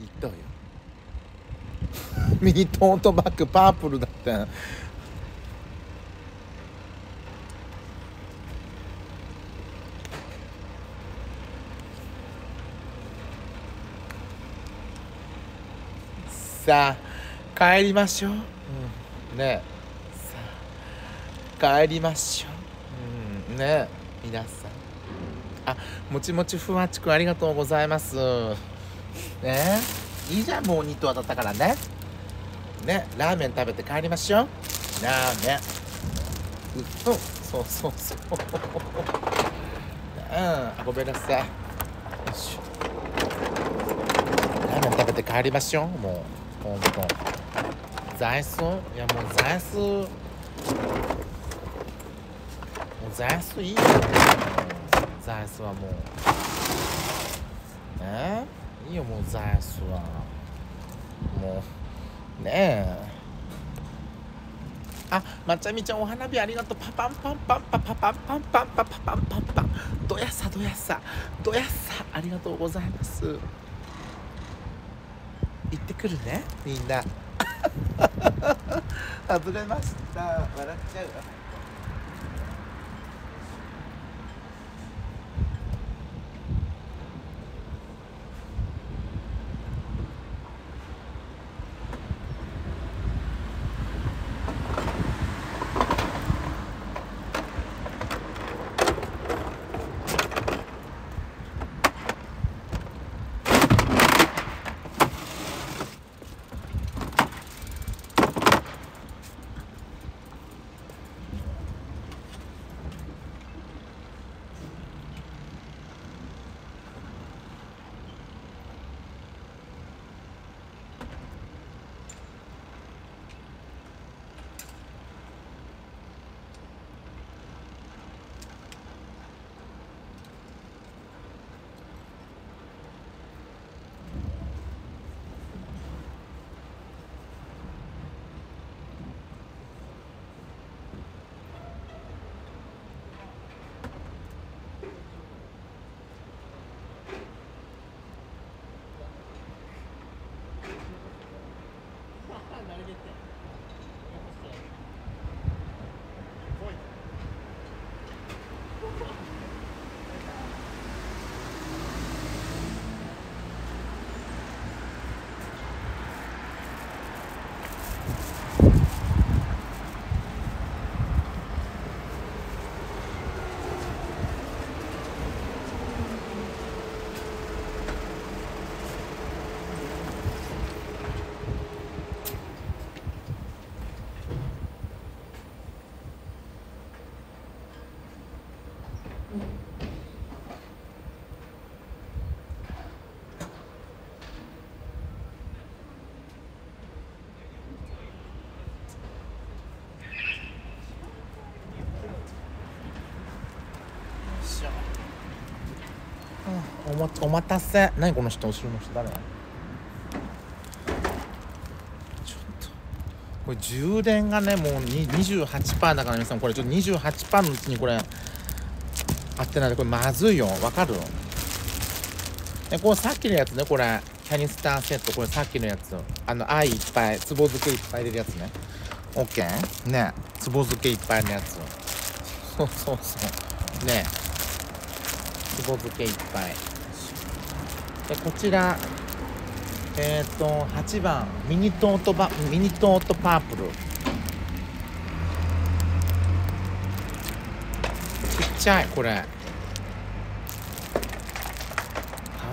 いったよ。ミニトートバッグパープルだって。さあ帰りましょう、うん、ね。えさあ帰りましょう、うん、ね。え皆さん。あもちもちふわちくんありがとうございます。ね。えいいじゃんもう2頭だったからね。ねラーメン食べて帰りましょう。ラーメン。うっとそうそうそう。うんあごめんなさい。よいしょ。ラーメン食べて帰りましょうもうほんと座椅子？いやもう座椅子。もう座椅子いいよ。座椅子はもう。えいいよもう座椅子は。もう。ね？えあまちゃみちゃんお花火ありがとう。パパンパンパンパパパンパンパンパパパンパンパン。どやさどやさ。どやさありがとうございます。行ってくるねみんな。外れました笑っちゃうおもお待たせ。何この人後ろの人誰？ちょっとこれ充電がねもう28%だから皆さんこれちょっと28%のうちにこれ合ってないでこれまずいよ。わかる？えこれさっきのやつねこれキャニスターセット。これさっきのやつ。あの愛いっぱいつぼ漬けいっぱい入れるやつね。OK ねつぼ漬けいっぱいのやつ。そうそうそう。ねつぼ漬けいっぱい。でこちらえっ、と8番ミニトートバミニトートパープル。ちっちゃいこれ。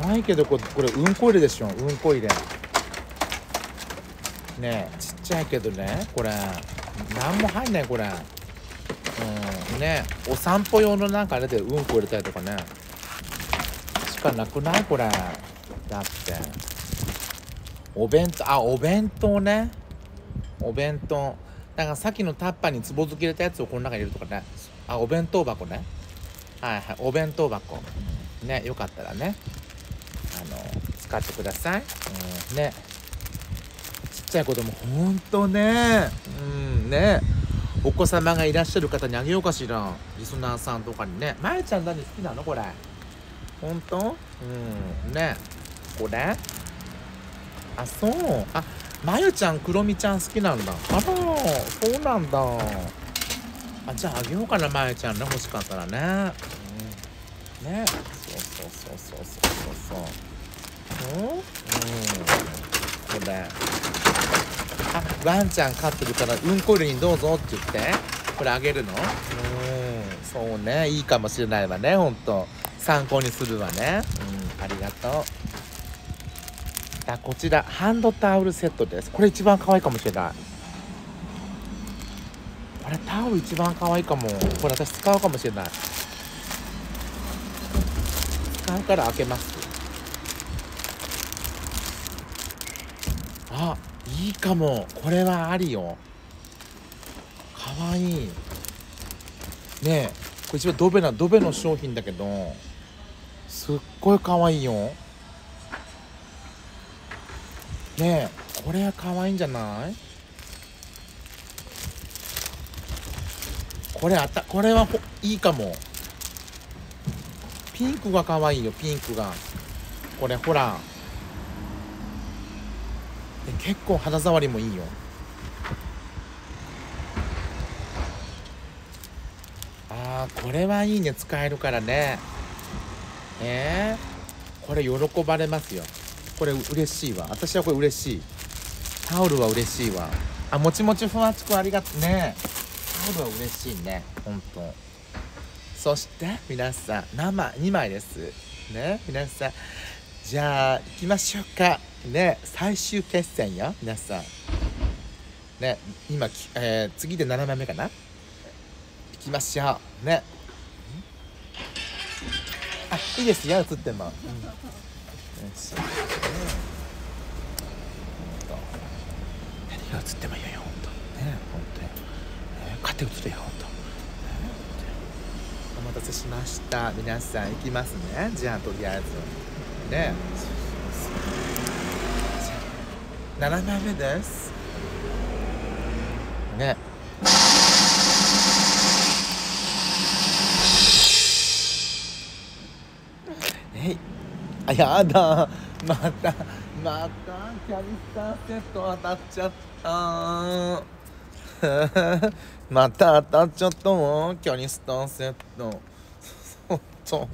可愛いけどこれこれうんこ入れでしょうんこ入れ。ねえちっちゃいけどねこれ。何も入んないこれ。うんねお散歩用のなんかあれでうんこ入れたりとかね。しかなくないこれ。だって。お弁当あお弁当ね。お弁当。だかさっきのタッパーにつぼ漬け入れたやつをこの中に入れるとかね。あお弁当箱ね。はいはい。お弁当箱。ねよかったらね。あの使ってください、うん、ね。ちっちゃい子供ほんとね。うんね。お子様がいらっしゃる方にあげようかしら。リスナーさんとかにね。まゆちゃん何好きなの？これ。ほんと？うんね。これあそう。あまゆちゃんくろみちゃん好きなんだ。あらそうなんだ。あじゃああげようかなまゆちゃんね。欲しかったらね、うん、ね。そうそうそうそうそうそう。うん。うん。これあワンちゃん飼ってるからうんこ類にどうぞって言って。これあげるの？うん。そうね。いいかもしれないわねほんと。参考にするわね。うん。ありがとう。あこちらハンドタオルセットです。これ一番可愛いかもしれない。これタオル一番可愛いかも。これ私使うかもしれない。使うから開けます。あいいかも。これはありよ。かわい。いねえ。これ一番ドベなドベの商品だけどすっごいかわいいよ。ねえこれかわいいんじゃない？これあったこれはほいいかも。ピンクがかわいいよピンクが。これほら。で結構肌触りもいいよ。あーこれはいいね。使えるからね。えー、これ喜ばれますよ。これ嬉しいわ。私はこれ嬉しい。タオルは嬉しいわ。あもちもちふわちくありがとね。タオルは嬉しいね。ほんとそして皆さん生2枚です。ね皆さん。じゃあ行きましょうか。ね最終決戦よ皆さん。ね今、えー、次で7枚目かな。行きましょう。ね。あいいですよ映っても、うん、よし何が映ってもいいよ本当ね。本当。に、ね、勝手映るよ本当。お待たせしました。皆さん行きますね。じゃあとりあえず。ね。7枚目ですね。え いあやだ。またまたキャリスターセット当たっちゃった。また当たっちゃったわキャリスターセット。ほんと。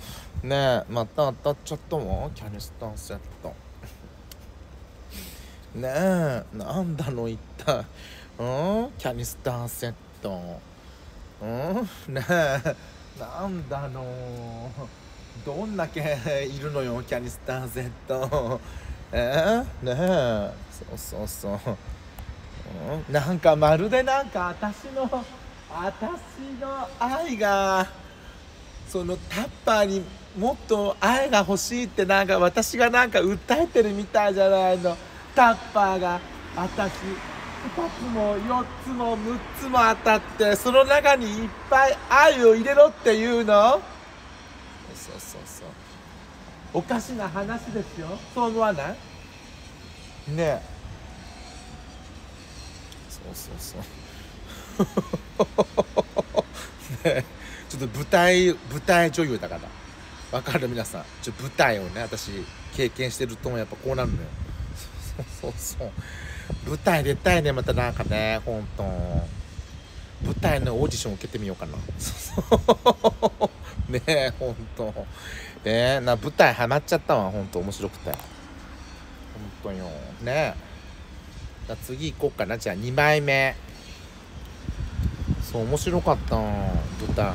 ねえまた当たっちゃったわキャリスターセット。ねえなんだの一体。うん？キャニスターセット。うん？ねえなんだのどんだけいるのよキャニスターセット。え？ー、ねえ。そうそうそう、うん、なんかまるでなんか私の私の愛がそのタッパーにもっと愛が欲しいってなんか私がなんか訴えてるみたいじゃないの。タッパーが私2つも4つも6つも当たってその中にいっぱい愛を入れろっていうの？おかしな話ですよ。そう思わない？ねえ。そうそうそう。ねえ。ちょっと舞台舞台女優だから。わかる皆さん。ちょ舞台をね私経験してるとやっぱこうなるのよ。そうそうそう舞台出たいねまたなんかねほんと舞台のオーディション受けてみようかな。ねえほんとねえな舞台ハマっちゃったわほんと。面白くて。ほんとよ。ねえ。じゃ次行こうかな。じゃあ2枚目。そう面白かった。舞台。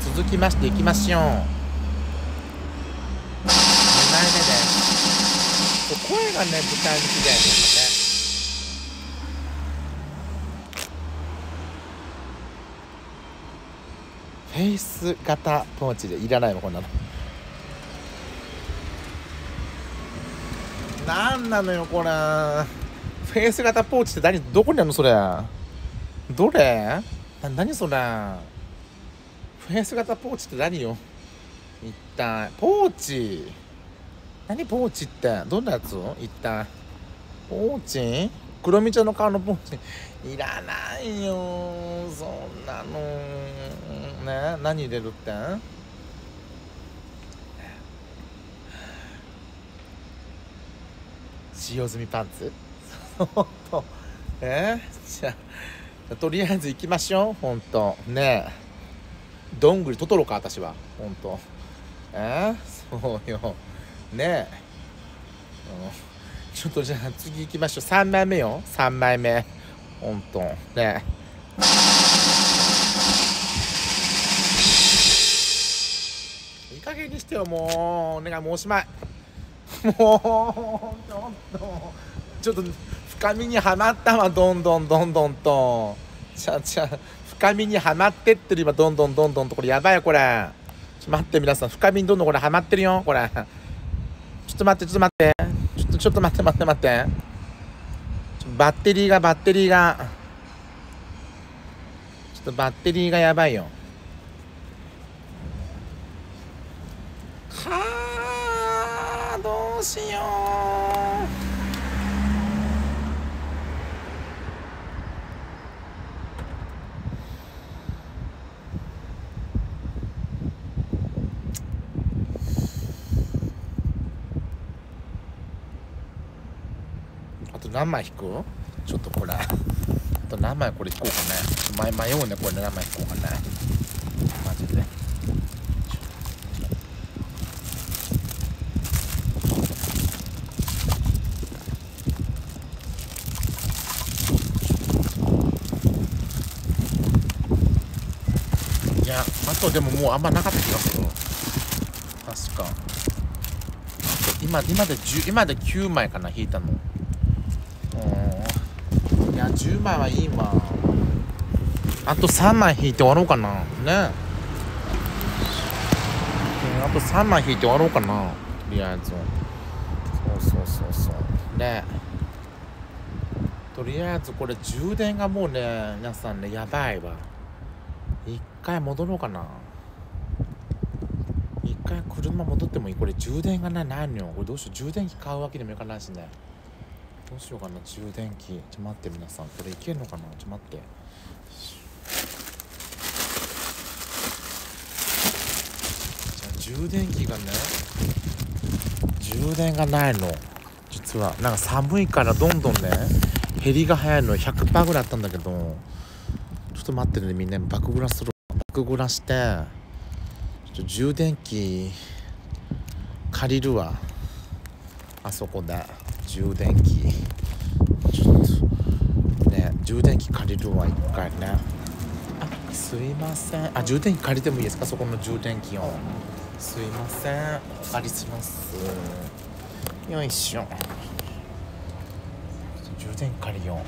続きましていきましょう。2枚目です。声がね舞台向きだよね。フェイス型ポーチでいらないわこんなの。なんなのよこれ。フェイス型ポーチって何？どこにあるのそれ？どれ？何それ？フェイス型ポーチって何よ？一体。ポーチ？何ポーチって？どんなやつ？一体。ポーチ？黒みちゃんの顔のポーチ？いらないよ。そんなの。ね何入れるってん？使用済みパンツ？そうとえ？じゃあとりあえず行きましょうほんとねえ。どんぐりトトロか私は。ほんとえ？そうよ。ねえ、ちょっとじゃあ次行きましょう。3枚目よ。3枚目。ほんとねいにしてよもうお願いもうおしまい。もうちょっとちょっと深みにはまったわどんどんどんどんと。ちゃちゃ深みにはまってってる今どんどんどんどんと。これやばいよこれ。ちょっと待って皆さん。深みにどんどんこれはまってるよこれ。ちょっと待ってちょっと待って。ちょっとちょっと待って待って待って。バッテリーがバッテリーが。ちょっとバッテリーがやばいよ。はあどうしよう。あと何枚引く？ちょっとこれ。あと何枚これ引こうかね。迷迷うねこれ何枚引こうかね。マジでいやあとでももうあんまなかった気がする。確か。今今で10今で9枚かな引いたの。うん。いや10枚はいいわ。あと3枚引いて終わろうかな。ね。うんあと3枚引いて終わろうかな。とりあえず。そうそうそうそう。ね。とりあえずこれ充電がもうね皆さんねやばいわ。回戻ろうかな。一回車戻ってもいい。これ充電がねない。のよ。これどうしよう。充電器買うわけにもいかないしね。どうしようかな。充電器。ちょっと待って皆さん。これいけるのかな。ちょっと待って。じゃ充電器がね。充電がないの。実は。なんか寒いからどんどんね。減りが早いの。100%ぐらいあったんだけど。ちょっと待ってね。みんな爆グラスする爆グラしてちょっと充電器借りるわあそこで充電器ちょっとね充電器借りるわ一回ねあすいませんあ充電器借りてもいいですかそこの充電器をすいませんお借りしますよいしょ充電器借りよ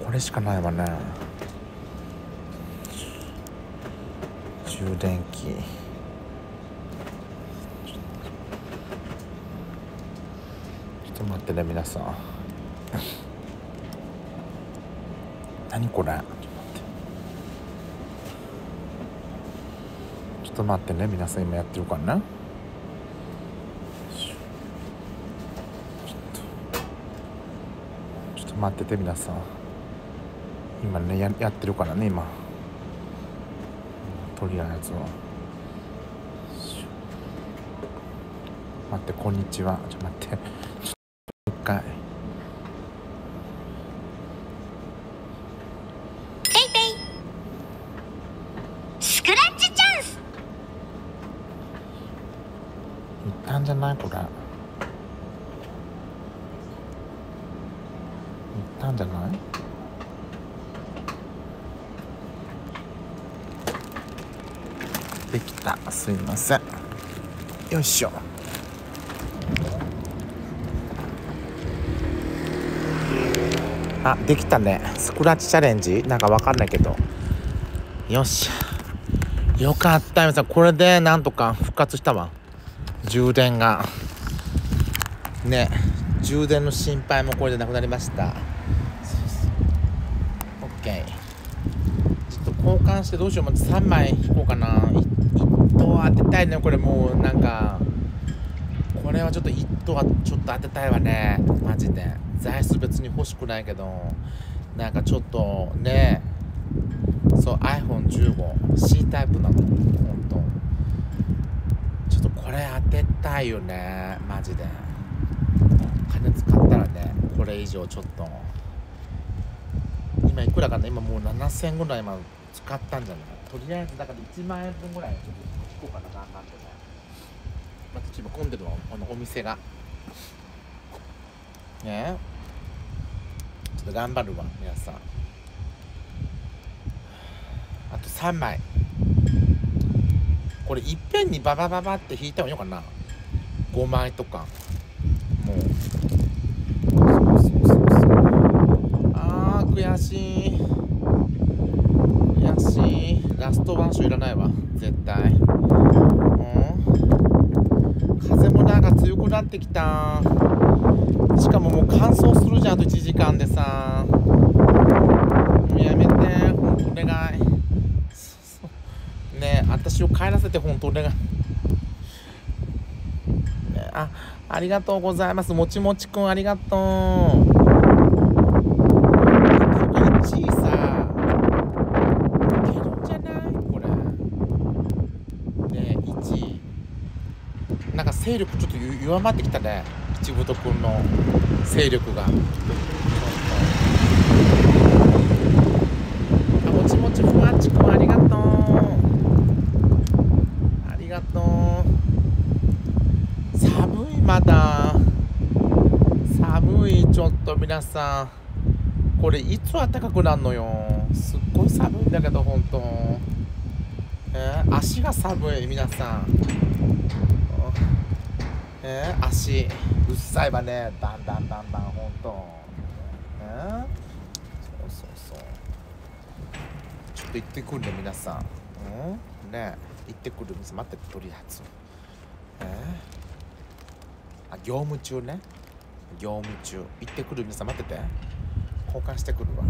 うこれしかないわね充電器。ちょっと待ってね皆さん。何これ？ちょっと待ってね皆さん今やってるからねちょっとちょっと待ってて皆さん。今ねややってるからね今。とりあえずは待ってこんにちは。ちょっと待ってちょっと一回ペイペイスクラッチチャンス一旦じゃないこれ一旦じゃないできたすいませんよいしょ。あできたね。スクラッチチャレンジ？なんかわかんないけど。よし。よかった皆さん。これでなんとか復活したわ。充電が。ね。充電の心配もこれでなくなりました。OK ちょっと交換してどうしよう。まず3枚引こうかな。当てたいね。これもうなんかこれはちょっと1等はちょっと当てたいわね。マジで。材質別に欲しくないけど。なんかちょっとね。そう iPhone15C タイプなの。ほんと。ちょっとこれ当てたいよね。マジで。金使ったらね。これ以上ちょっと。今いくらかな。今もう7000ぐらい今使ったんじゃない？とりあえずだから1万円分ぐらいちょっと引こうかな頑張ってねまた今混んでるわこのお店が。ね。ちょっと頑張るわ皆さん。あと3枚。これいっぺんにババババって引いた方がいいのかな？5枚とか。もう。そうそうそうそう。あー悔しい悔しいラストワンショーいらないわ絶対うん風もなんか強くなたしかももう乾燥するじゃんあと1時間でさ。もうやめてほんとお願い。ねえ私を帰らせてほんとお願い、ねあありがとうございます。もちもちくんありがとう。1位さいけるんじゃない？これ。ねえ1位なんか勢力ちょっと弱まってきたね。一本くんの勢力が。もちもちふわっちくんありがとう。ありがとう。寒いまだ。寒いちょっと皆さん。これいつ暖かくなるのよ。すっごい寒いんだけど本当。えー足が寒い皆さん。えー、足。うっさいわね。バンバンバンバンほんと。えー、そうそうそう。ちょっと行ってくるね皆さん。うん？ね行ってくる皆さん待ってとりあえずえー、あ業務中ね。業務中。行ってくる皆さん待ってて。交換してくるわ。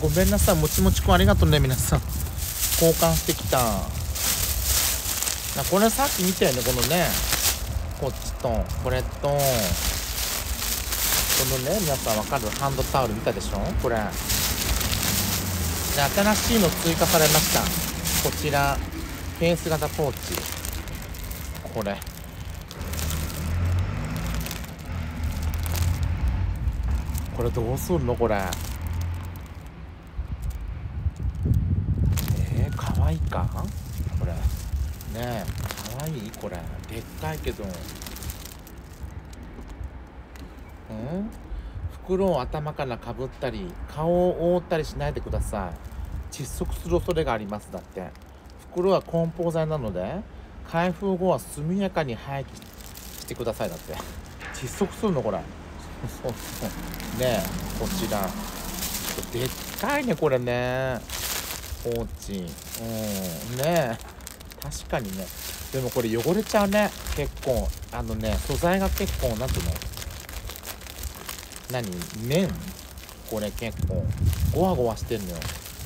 ごめんなさい。もちもちくんありがとうね皆さん。交換してきた。これさっき見たよねこのね。こっちとこれとこのね皆さんわかる？ハンドタオル見たでしょ？これ。で新しいの追加されました。こちら。ケース型ポーチ。これ。これどうすんの？これえー、かわいいかこれねえかわいいこれでっかいけど。うん？袋を頭からかぶったり顔を覆ったりしないでください。窒息する恐れがありますだって。袋は梱包材なので開封後は速やかに廃棄してくださいだって。窒息するのこれ。そうそうねえこちら。でっかいねこれね。ポーチうん。ねえ。確かにね。でもこれ汚れちゃうね。結構。あのね素材が結構なんていうの？何？綿？これ結構。ゴワゴワしてんのよ。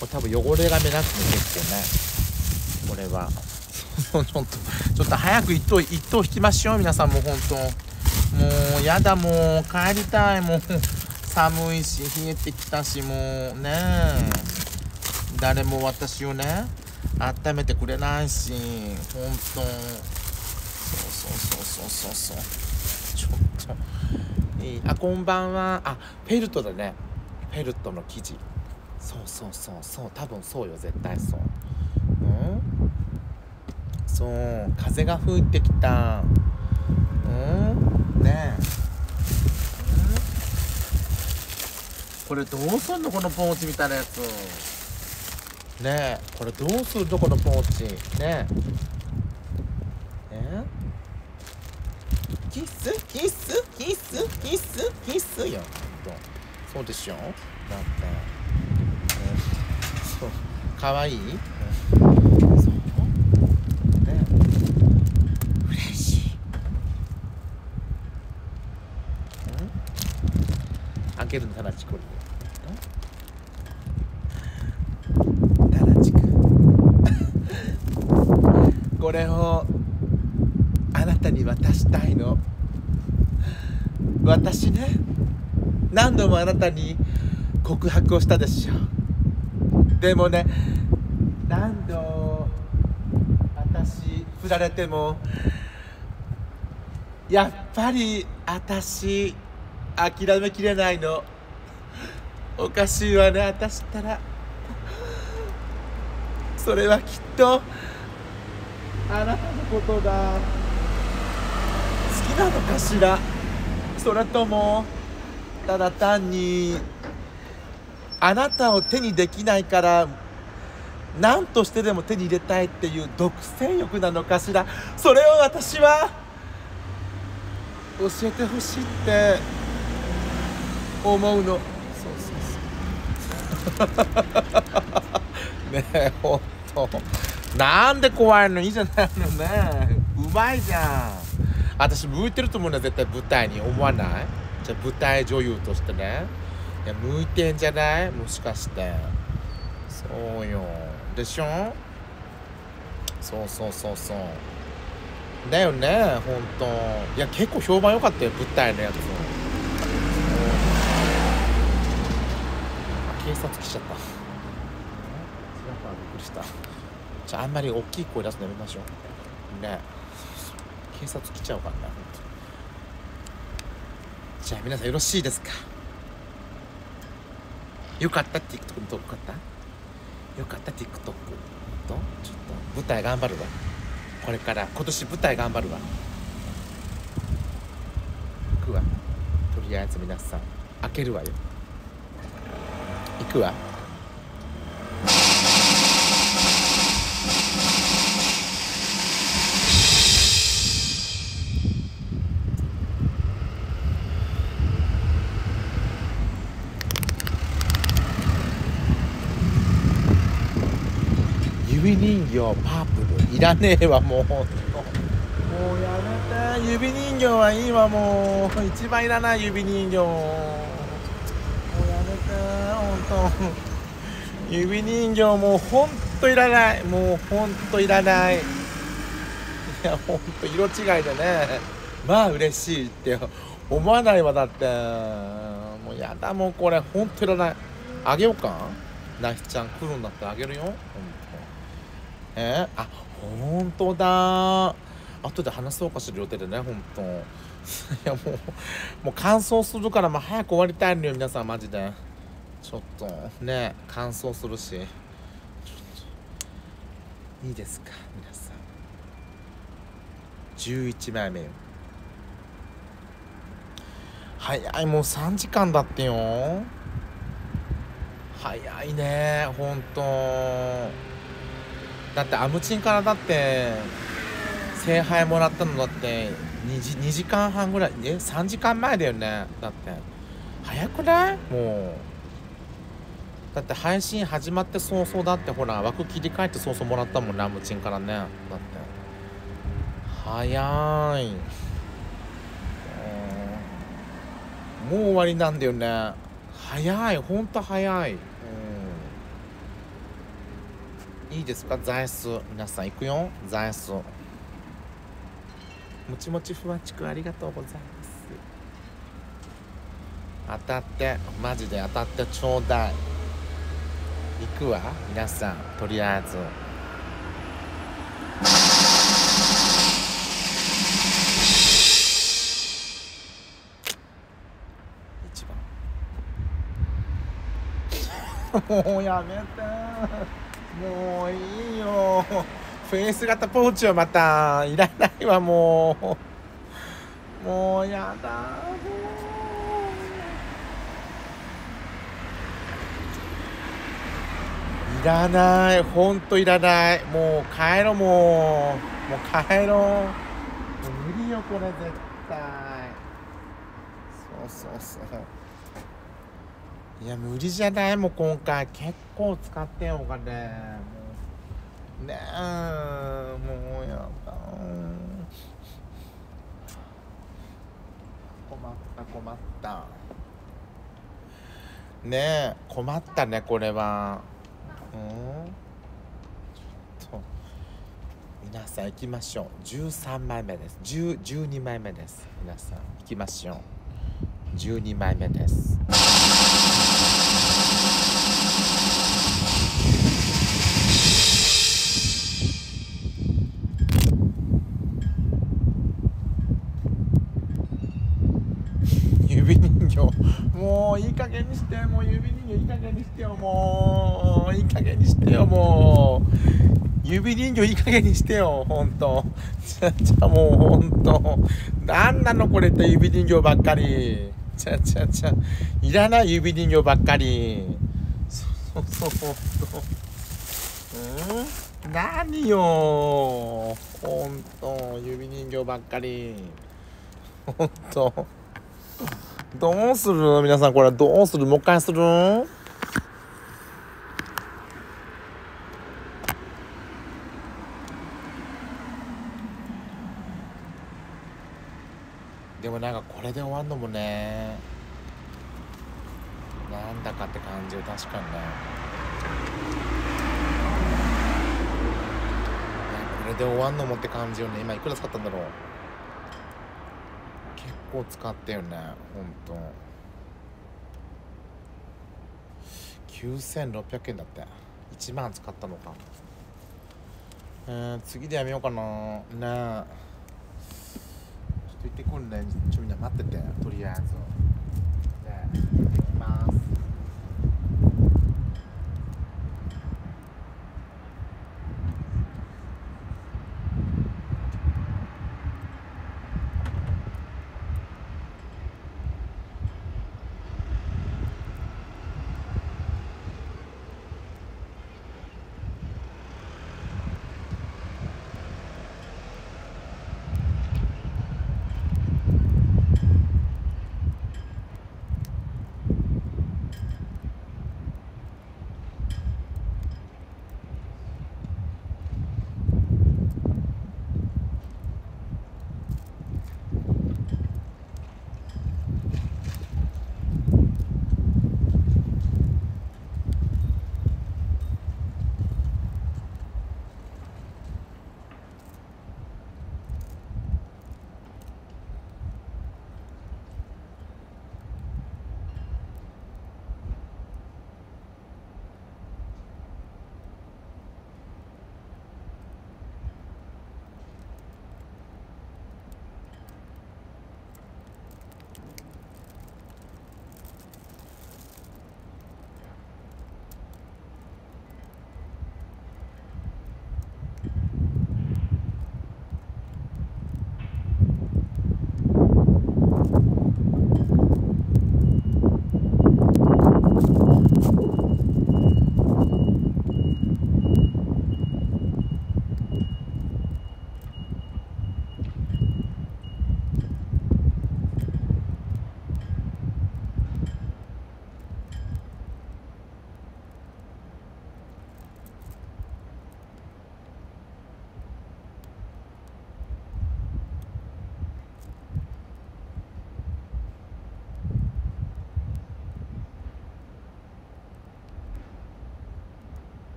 これ多分汚れが目立つの結構ね。これは。ちょっとちょっと早く一等一等引きましょう皆さんもう本当。もうやだもう帰りたい。もう寒いし冷えてきたしもうね。誰も私をね。温めてくれないし本当。そうそうそうそうそう。そうちょっと。いい。あこんばんは。あフェルトだね。フェルトの生地そうそうそうそう。多分そうよ絶対そう。うん？そう。風が吹いてきた。うん？ねえ、うん、これどうすんのこのポーチみたいなやつ。ねえこれどうするのこのポーチ。ねえ。え？キス？キス？キス？キス？キスよ。そうでしょ？だって、ね そう。かわいい、ねうね嬉しいうん開けるのタラチコリタラチクこれをあなたに渡したいの私ね何度あなたに告白をしたでしょでもね何度私振られてもやっぱり私諦めきれないの。おかしいわね私ったら。それはきっとあなたのことが好きなのかしら。それともただ単にあなたを手にできないから何としてでも手に入れたいっていう独占欲なのかしら。それを私は。教えてほしいって。思うの。そうそうそう。ねえほんと。なんで怖いの？いいじゃないのね。うまいじゃん。私向いてると思うんだ絶対舞台に思わない？じゃ舞台女優としてね。いや向いてんじゃない？もしかして。そうよ。でしょ？そうそうそうそう。だよねほんといや結構評判良かったよ舞台のやつ。警察来ちゃった。びっくりした。じゃああんまり大きい声出すのやめましょう。ね。警察来ちゃうからね。じゃあ皆さんよろしいですか？よかった TikTok の動画よかった？よかった TikTok とちょっと舞台頑張るわ。これから今年舞台頑張るわ。行くわ。とりあえず皆さん開けるわよ。行くわ。指人形パープルいらねえわもうもうやめて。指人形はいいわもう一番いらない指人形もうやめて。本当。指人形もうほんといらない。もうほんといらない。いやほんと色違い。でねまあ嬉しいって。思わないわだってもうやだ。もうこれほんといらない。あげようか。なひちゃん来るんだってあげるよ。ほんえ？ー、あほんとだ。後で話そうかしら予定でねほんといやもうもう乾燥するからもう早く終わりたいのよ皆さんマジで。ちょっとね乾燥するし。いいですか皆さん。11枚目早いもう3時間だってよ。早いねほんとだってアムチンからだって聖杯もらったのだって2時 ,2 時間半ぐらいえ3時間前だよね。だって。早くない？もう。だって配信始まって早々だってほら枠切り替えて早々もらったもんねアムチンからね。だって。早い。もう終わりなんだよね。早い。ほんと早い、うん、いいですか？座椅子。皆さん行くよ。座椅子。もちもちふわちくありがとうございます。当たってマジで当たってちょうだい。行くわ。皆さんとりあえず。一番。もうやめてもういいよ。フェイス型ポーチはまたいらないわもう。もうやだ。もういらない。ほんといらない。もう帰ろもう。もう帰ろもう無理よこれ絶対。そうそうそう。いや無理じゃない？もう今回結構使ってよお金もうねえもうやだ。困った困った。ねえ困ったねこれは。うん。ちょっと皆さん行きましょう。13枚目です。10 12枚目です。皆さん行きましょう。12枚目です指人形もういい加減にしてもう。指人形いい加減にしてよもういい加減にしてよもう。指人形いい加減にしてよほんと。ちゃちゃもうほんと。なんなのこれって指人形ばっかり。ちゃちゃちゃ。いらない指人形ばっかり。そうそうそうそう。うん？何よ。ほんと。指人形ばっかり。ほんと。どうする皆さんこれどうする？もう一回する？でもなんかこれで終わんのもね。なんだかって感じよ確かにねこれで終わんのもって感じよね。今いくら使ったんだろう？構使ったよねほんと。9600円だって。1万使ったのか。えー、次でやめようかな。ねえ。ちょっと行ってくんね。ちょみんな待っててとりあえず。で行ってきます。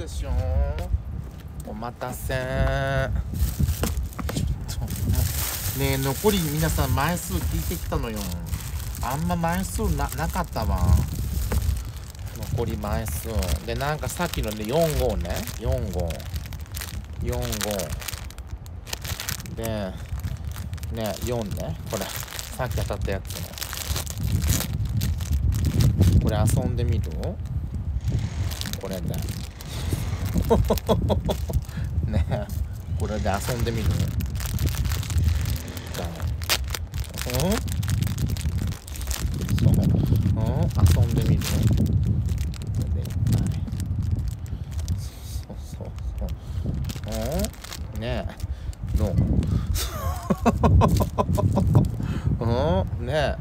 でしょお待たせ。ちょっとね。え残り皆さん枚数聞いてきたのよ。あんま枚数ななかったわ。残り枚数。でなんかさっきのね4号ね。4号。4号。でね4ね。これ。さっき当たったやつのこれ遊んでみる？これで ねこれで遊んでみる？うんそううん遊んでみるこれでいっぱいそうそうそううんねえどううんねえ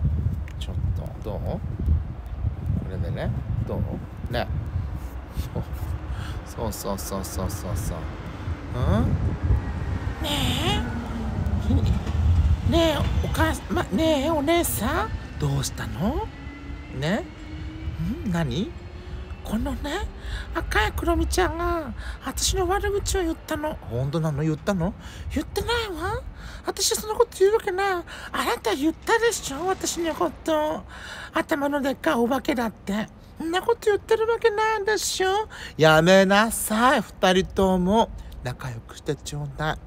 ちょっとどうこれでねどうねそうそうそうそうそううんねえねえお母さん、ま、ねえお姉さん。どうしたの？ねん何このね赤いクロミちゃんが私の悪口を言ったの？本当なの？言ったの？言ってないわ。私そのこと言うわけない。あなた言ったでしょ？私のこと。頭のでっかいお化けだって。んなこと言ってるわけないでしょ。やめなさい。二人とも仲良くしてちょうだい。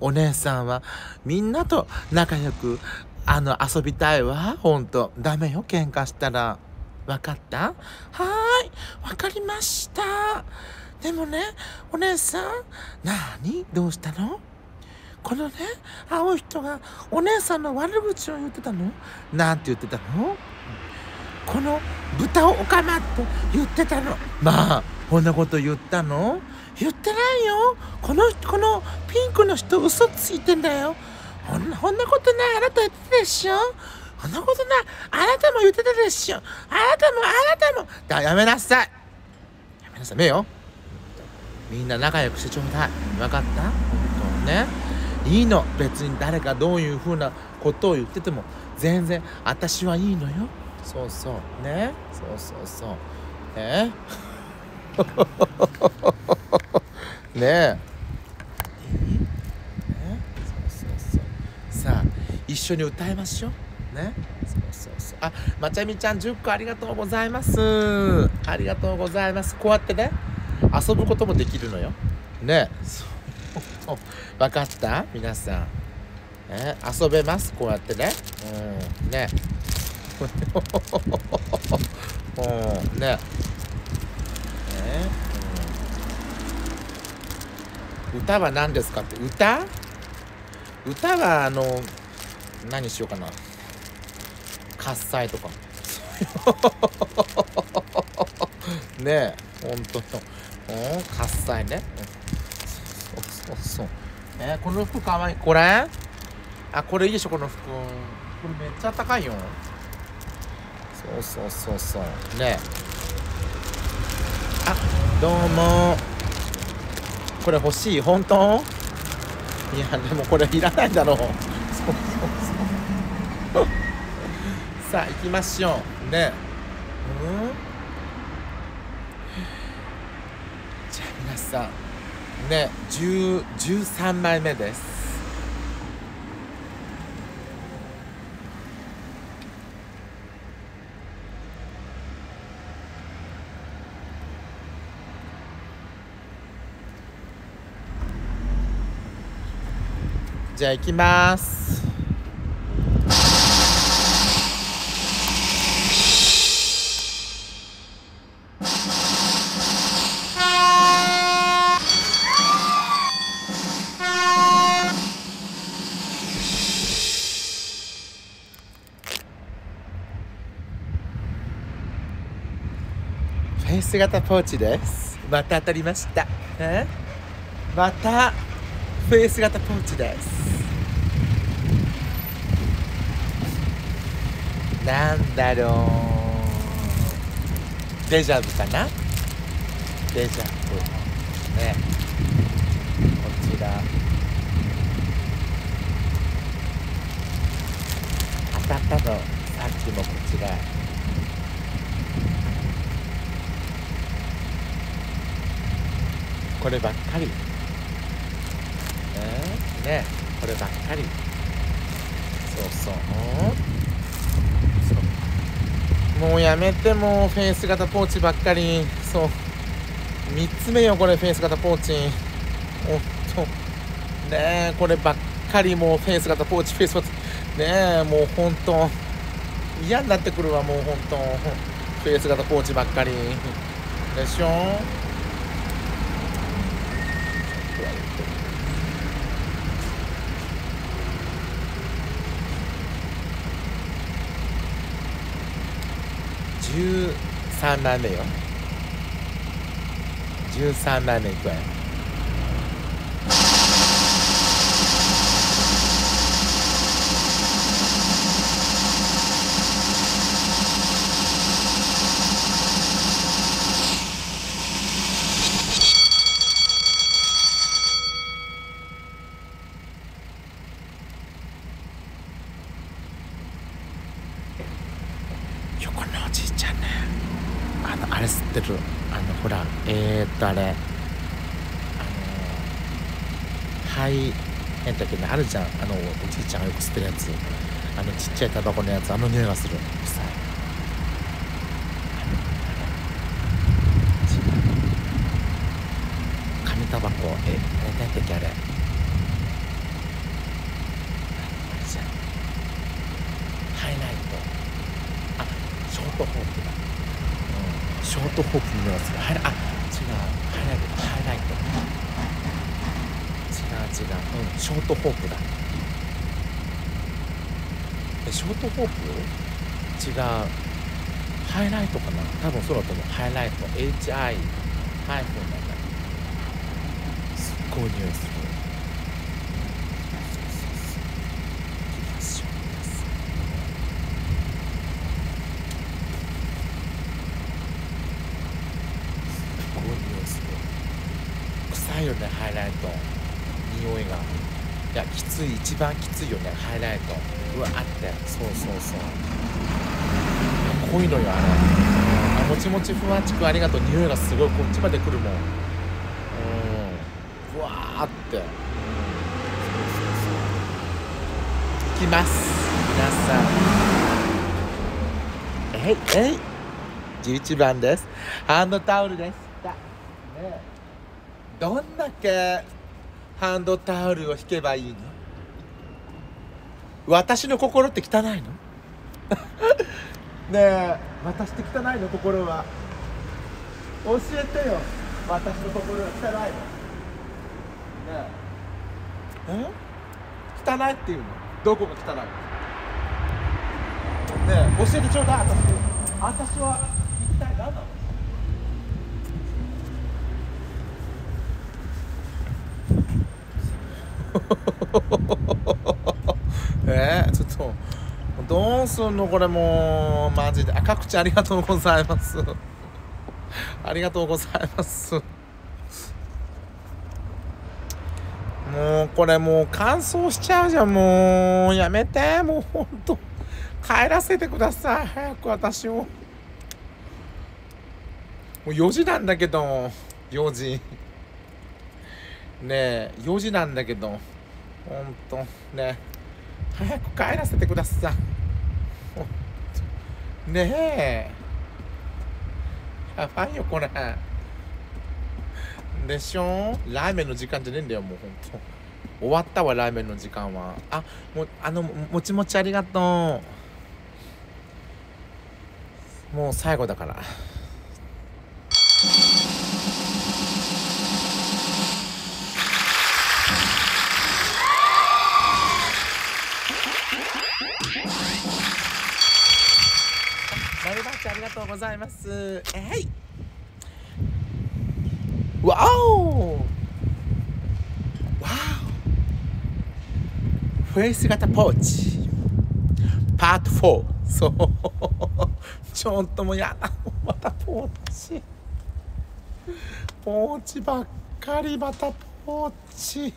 お姉さんはみんなと仲良くあの遊びたいわ。ほんとダメよ。喧嘩したら。わかった？はーい。わかりました。でもねお姉さん。なに？どうしたの？このね青い人がお姉さんの悪口を言ってたの？なんて言ってたの？この豚をおかまって言ってたの。まあこんなこと言ったの？言ってないよ。このこのピンクの人嘘ついてんだよ。こんなこんなことない。あなた言ってたでしょ？こんなことない。あなたも言ってたでしょ？あなたもあなたも。だやめなさい。やめなさい。目よ。みんな仲良くしてちょうだい。分かった？本当ね。いいの。別に誰がどういうふうなことを言ってても全然私はいいのよ。そうそう。ね。そうそうそう。え ね。え？いいね？そうそうそう。さあ一緒に歌いましょう。ね？そうそうそう。あまちゃみちゃん10個ありがとうございます。ありがとうございます。こうやってね遊ぶこともできるのよ。ね。そう。分かった？皆さん、ね、遊べます？こうやってね。うん。ねうん ね。ね、うん、歌は何ですかって？歌？歌はあの何しようかな。喝采とか。ねえほんとの喝采ね、うん、そうそうそう。えー、この服かわい。いこれ？あこれいいでしょこの服。これめっちゃ高いよそうそうそうそう。ねあどうも。これ欲しい？本当？いやでもこれいらないだろう。そうそうそう。さあ行きましょう。ねうん？じゃあ皆さんね10 13枚目ですじゃあ行きます。フェイス型ポーチです。また当たりました。え？また。フェイス型ポーチです。なんだろう。デジャブかな？デジャブね。こちら。当たったの。さっきもこちら。こればっかり、ねこればっかり。そうそう。そう。もうやめてもうフェイス型ポーチばっかり。そう。3つ目よこれフェイス型ポーチ。おっと。ねえこればっかりもうフェイス型ポーチフェイス型ねえもうほんと嫌になってくるわもうほんとフェイス型ポーチばっかり。でしょ？13枚目よ。13枚目いくわよ横のおじいちゃんねあのあれ吸ってるあのほらえー、っとあれあの肺炎だけどあるじゃんあのおじいちゃんがよく吸ってるやつあのちっちゃいタバコのやつあの匂いがする。臭い。違う紙タバコえ何だっけあれあれじゃんハイライトあショートホープだ、うん、ショートホープの匂いがするハイラあ違うハイライトハイライト違う違ううんショートホープだえショートホープ違うハイライトかな。多分そうだと思う。ハイライト。HI ハイフンなんだすっごい匂いするすごい匂いする臭いよねハイライト匂いがいやきつい一番きついよねハイライトうわあってそうそうそう濃いのよあれあもちもちふわちくありがとう。匂いがすごいこっちまで来るもん。うん。ふわーって、うん、そうそうそういきます。皆さん。えいえい。11番です。ハンドタオルです。だ。ね。どんだけハンドタオルを引けばいいの？私の心って汚いの？ねえ私って汚いの心は。教えてよ。私の心は汚いの。ねえ。え？汚いっていうの？どこが汚いの？ねえ教えてちょうだい私。私は一体何なの？え？ー、ちょっと。どうすんのこれもうマジで。あ各地ありがとうございます。ありがとうございます。もうこれもう乾燥しちゃうじゃん。もうやめて。もうほんと。帰らせてください。早く私を。もう4時なんだけど。4時。ねえ4時なんだけど。ほんと。ねえ。早く帰らせてください。ねえ。やばいよこれ。でしょ？ラーメンの時間じゃねえんだよもうほんと。終わったわラーメンの時間は。あもうあのももちもちありがとう。もう最後だから。マルバッチありがとうございます。えい。わお！わお。フェイス型ポーチ。パート4そう。ちょっともうやだ。またポーチ。ポーチばっかり。またポーチ。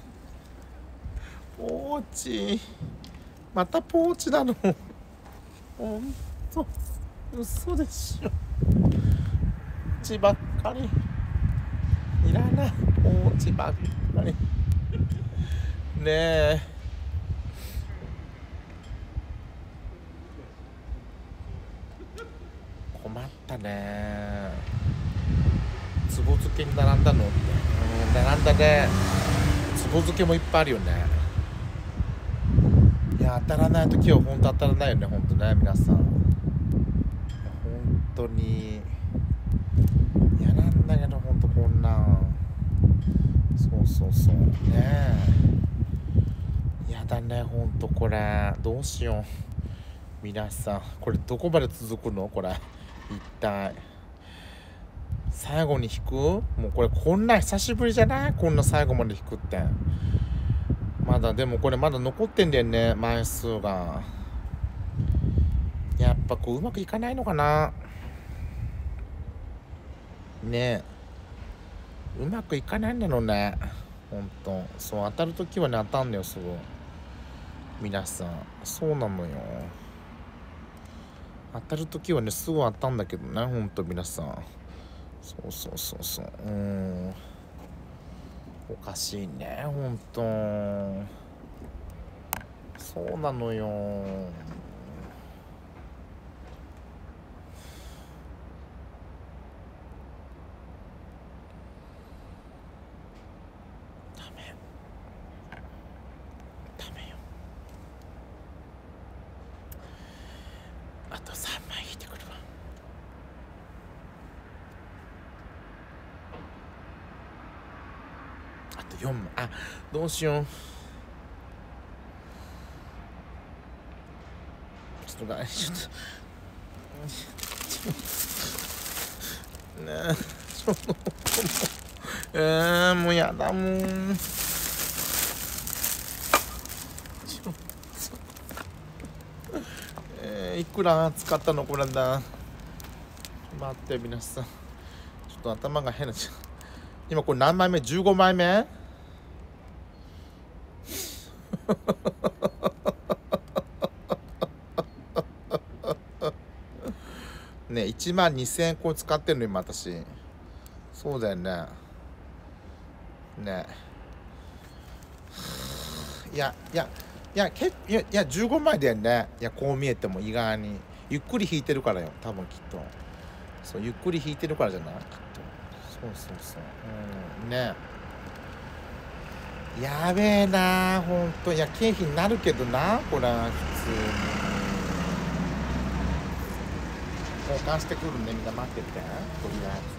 ポーチ。またポーチなの。ほんと嘘でしょポーチばっかりいらない。放置ばっかり。ねえ困ったね。つぼ漬けに並んだのって。うん並んだね。つぼ漬けもいっぱいあるよね。いや当たらない時は本当当たらないよね本当ね皆さん。当に。嫌なんだけど本当こんなん。そうそうそう。ねえ。やだね本当これ。どうしよう。皆さん。これどこまで続くの？これ。一体。最後に弾く？もうこれこんな久しぶりじゃない？こんな最後まで弾くって。まだでもこれまだ残ってんだよね枚数が。やっぱこううまくいかないのかな？ね。うまくいかないんだろうね。ほんとそう当たる時はね当たんのよすぐ皆さん。そうなのよ。当たる時はねすぐ当たんだけどねほんと皆さん。そうそうそうそう。うん。おかしいねほんとそうなのよダメダメよあと3枚引いてくるわ。あと4枚。あどうしよう。ちょっとが ちょっとねえちょっともうえー、もうやだもんちょっといくら使ったのこれだ？待って皆さん。ちょっと頭が変な今これ何枚目 ?15 枚目？ね1万2000円これ使ってんの今私。そうだよね。ねいやいやいやけいやいや15枚だよね。いやこう見えても意外に。ゆっくり弾いてるからよ。多分きっと。そうゆっくり弾いてるからじゃない？きっと。そうそうそう。うん。ね。やべえなほんと。いや経費になるけどなこれは普通に。交換してくるんでみんな待ってて。とりあえず。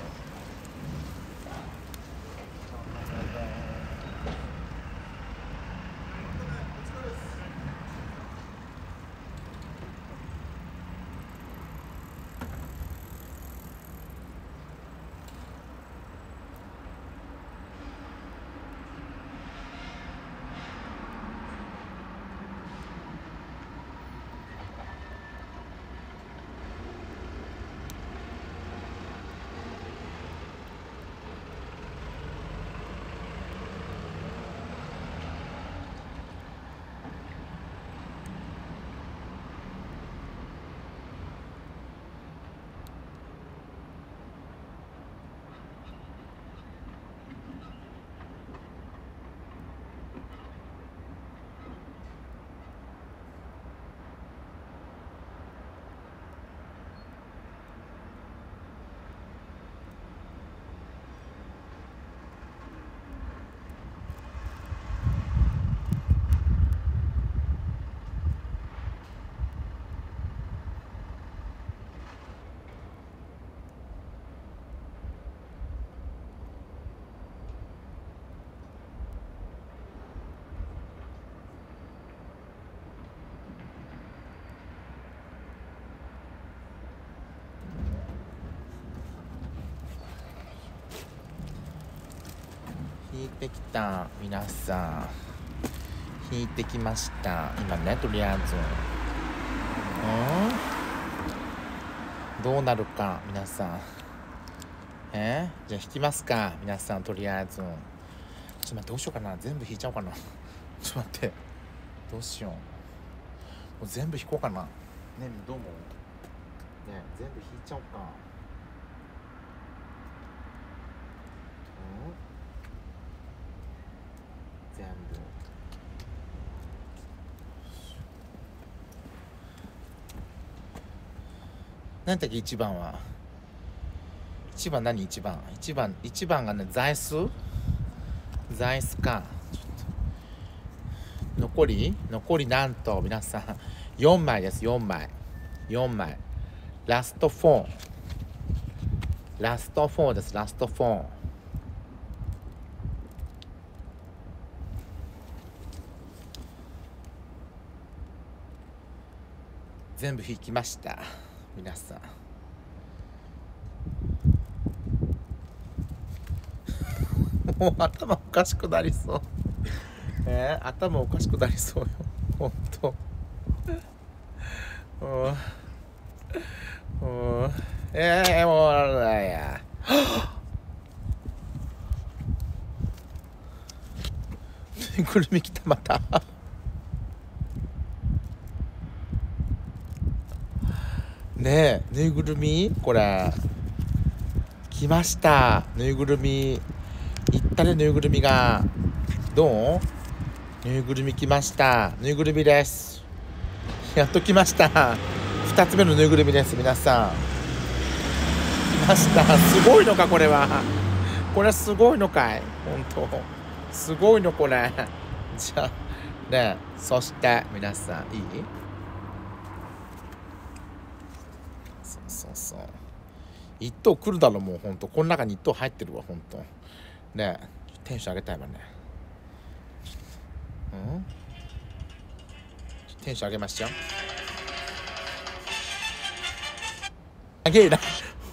引いてきた皆さん。引いてきました。今ねとりあえず。うん？どうなるか皆さん。え？じゃあ引きますか皆さんとりあえず。ちょっと待ってどうしようかな。全部引いちゃおうかな。ちょっと待って。どうしよう。もう全部引こうかな。ねどうもね全部引いちゃおうかうん全部何だっけ一番は。一番何一番？一番一番がね座椅子？座椅子か。残り？残りなんと皆さん。4枚です4枚。4枚。ラスト4ラスト4ですラスト4全部引きました。皆さん。もう頭おかしくなりそう。えー、頭おかしくなりそうよ。ほんとうんうんええー、もうなんやぬい ぐるみ来たまた。ねえぬいぐるみ？これ。来ました。ぬいぐるみ。行ったねぬいぐるみが。どう？ぬいぐるみ来ました。ぬいぐるみです。やっと来ました。2つ目のぬいぐるみです皆さん。来ました。すごいのかこれは。これすごいのかい。本当。すごいのこれ。じゃあねそして皆さんいい？一等来るだろもうほんとこの中に1等入ってるわほんとねテンション上げたいわね。うん？テンション上げましたよ。あげいな。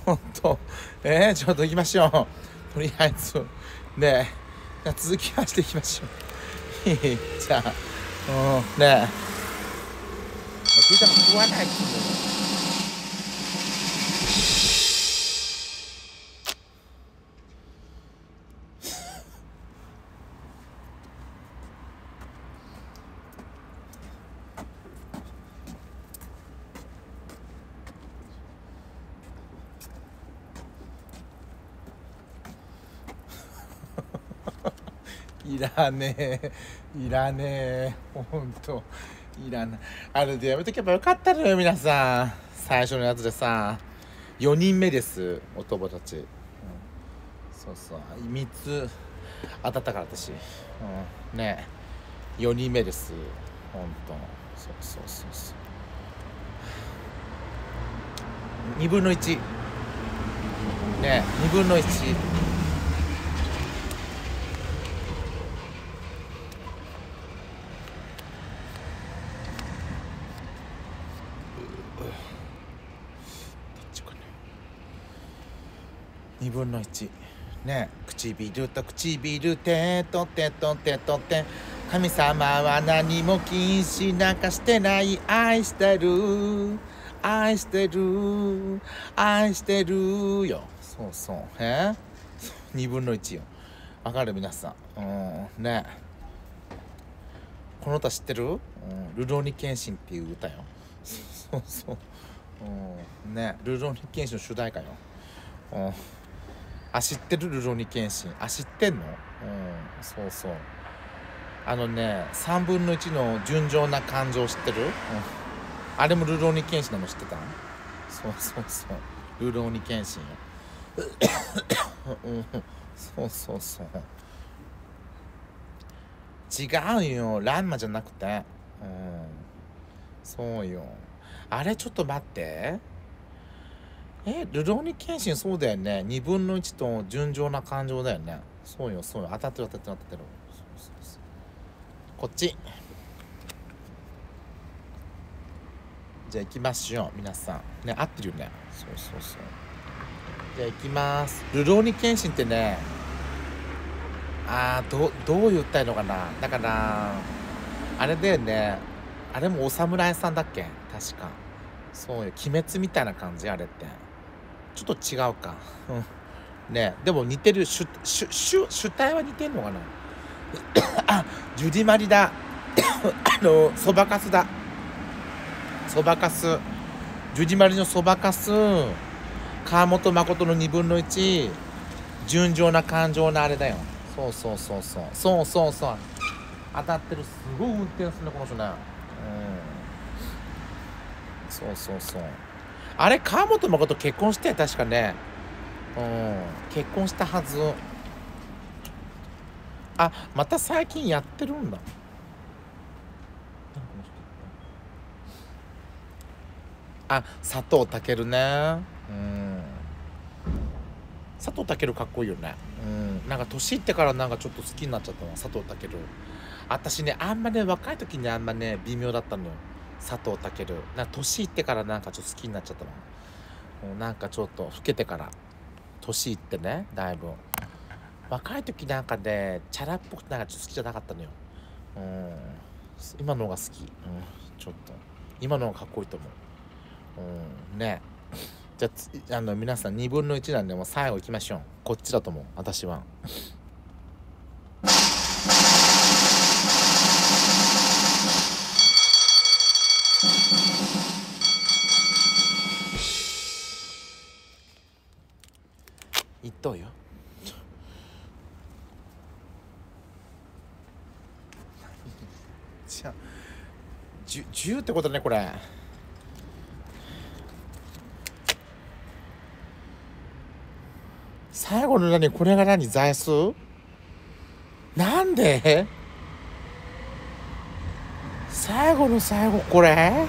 ほんとえー、ちょっと行きましょう。とりあえず。ねえ。じゃ続きましていきましょう。じゃあ。うん。ねえ。聞いたら食わない。ねえ。いらねえ。ほんといらない。あれでやめとけばよかったのよ皆さん。最初のやつでさ。4人目ですお友達、うん、そうそう。3つ当たったから私、うん、ねえ。4人目です。ほんとそうそうそうそう。2分の1ねえ2分の1 2分の1ね。唇と唇手と手と手と手神様は何も禁止なんかしてない。愛してる。愛してる愛してるよ。そうそう。え2分の1よ。わかる皆さん。うん。ね。この歌知ってる、うん、ルローニケンシンっていう歌よ。そうそう。うん。ね。ルローニケンシンの主題歌よ。うん。あ知ってる？ルロニケンシン。あ知ってんの？うんそうそう。あのね3分の1の純情な感情知ってる、うん、あれもルロニケンシンなの知ってた？そうそうそう。ルロニケンシン。ようん。そうそうそう。違うよ。ランマじゃなくて。うん。そうよ。あれちょっと待って。えルローニケンシンそうだよね。2分の1と純情な感情だよね。そうよそうよ。当たってる当たってる当たってる。そうそうそう。こっち。じゃあ行きましょう皆さん。ね合ってるよね。そうそうそう。じゃあ行きます。ルローニケンシンってねあーどどう言ったいいのかな。だからあれだよね。あれもお侍さんだっけ？確か。そうよ。鬼滅みたいな感じあれって。ちょっと違うか。うん。ね。でも似てる。主主主主体は似てんのかな？あ ジュディマリだ。あのそばかすだ。そばかす。ジュディマリのそばかす。川本誠の2分の1純情な感情のあれだよ。そうそうそうそう。そうそうそう。当たってる。すごい運転するねこの人ね。うん。そうそうそう。あれ川本誠結婚して確かね。うん。結婚したはず。あまた最近やってるんだ。あ佐藤健ね。うん。佐藤健かっこいいよね。うん。なんか年いってからなんかちょっと好きになっちゃったわ佐藤健。私ねあんまね若い時にあんまね微妙だったのよ。佐藤健。な年いってからなんかちょっと好きになっちゃったのもうなんかちょっと老けてから年いってねだいぶ。若い時なんかねチャラっぽくてなんかちょっと好きじゃなかったのよ。うん。今の方が好き、うん、ちょっと。今の方がかっこいいと思う。うん。ね。じゃああの皆さん2分の1なんでもう最後行きましょう。こっちだと思う。私は。言っとうよ？じゃあ10ってことねこれ。最後の何？これが何？座椅子？なんで？最後の最後これ？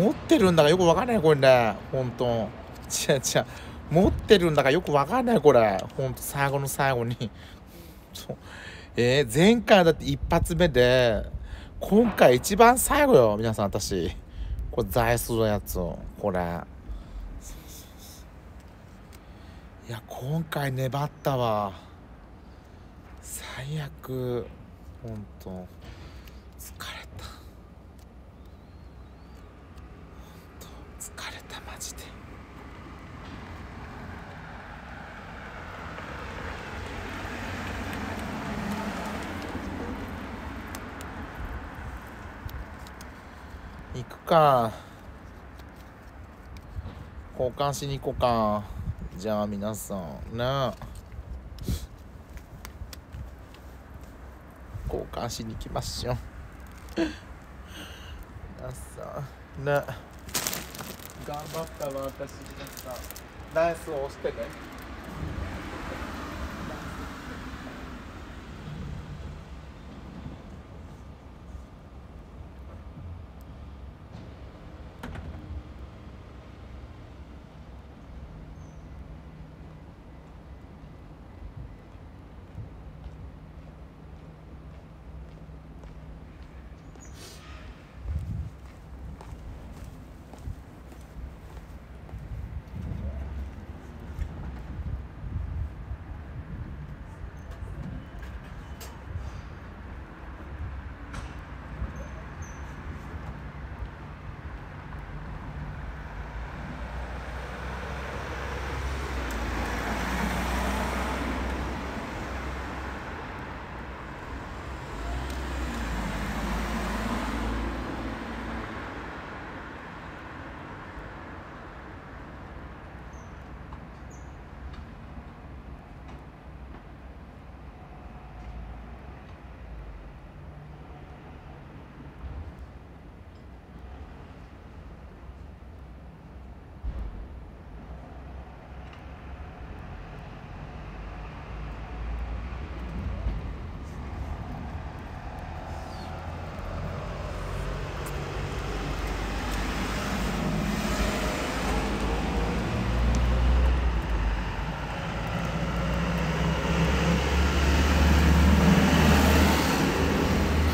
持ってるんだかよくわかんないこれね。ほんと違う違う。持ってるんだかよくわかんないこれ。ほんと最後の最後に。そう。えー、前回だって一発目で今回一番最後よ皆さん私。これ座椅子のやつを。これ。いや今回粘ったわ。最悪。ほんと疲れたほんと疲れたマジで。行くか。交換しに行こうか。じゃあ皆さんね交換しに行きましょう。皆さんね頑張ったわ私。皆さんナイスを押してね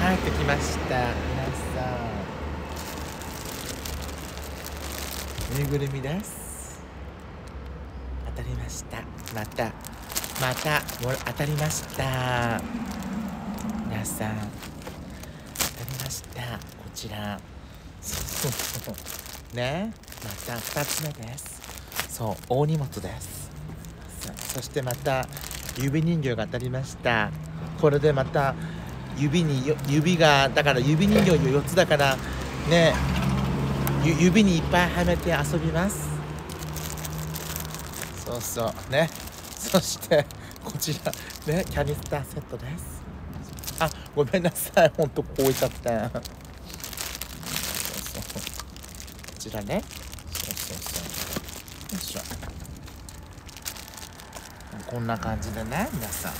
帰ってきました皆さんぬいぐるみです。当たりました。またまた当たりました。皆さん当たりました。こちら。そうそうそうね。また2つ目です。そう大荷物です。さそしてまた指人形が当たりました。これでまた指に指がだから指人形4つだからね。指にいっぱいはめて遊びます。そうそう。ね。そしてこちらねキャニスターセットです。あごめんなさい。ほんとこういちゃってそうそう。こちらね。そうそうそう。よいしょ。こんな感じでね皆さん。よ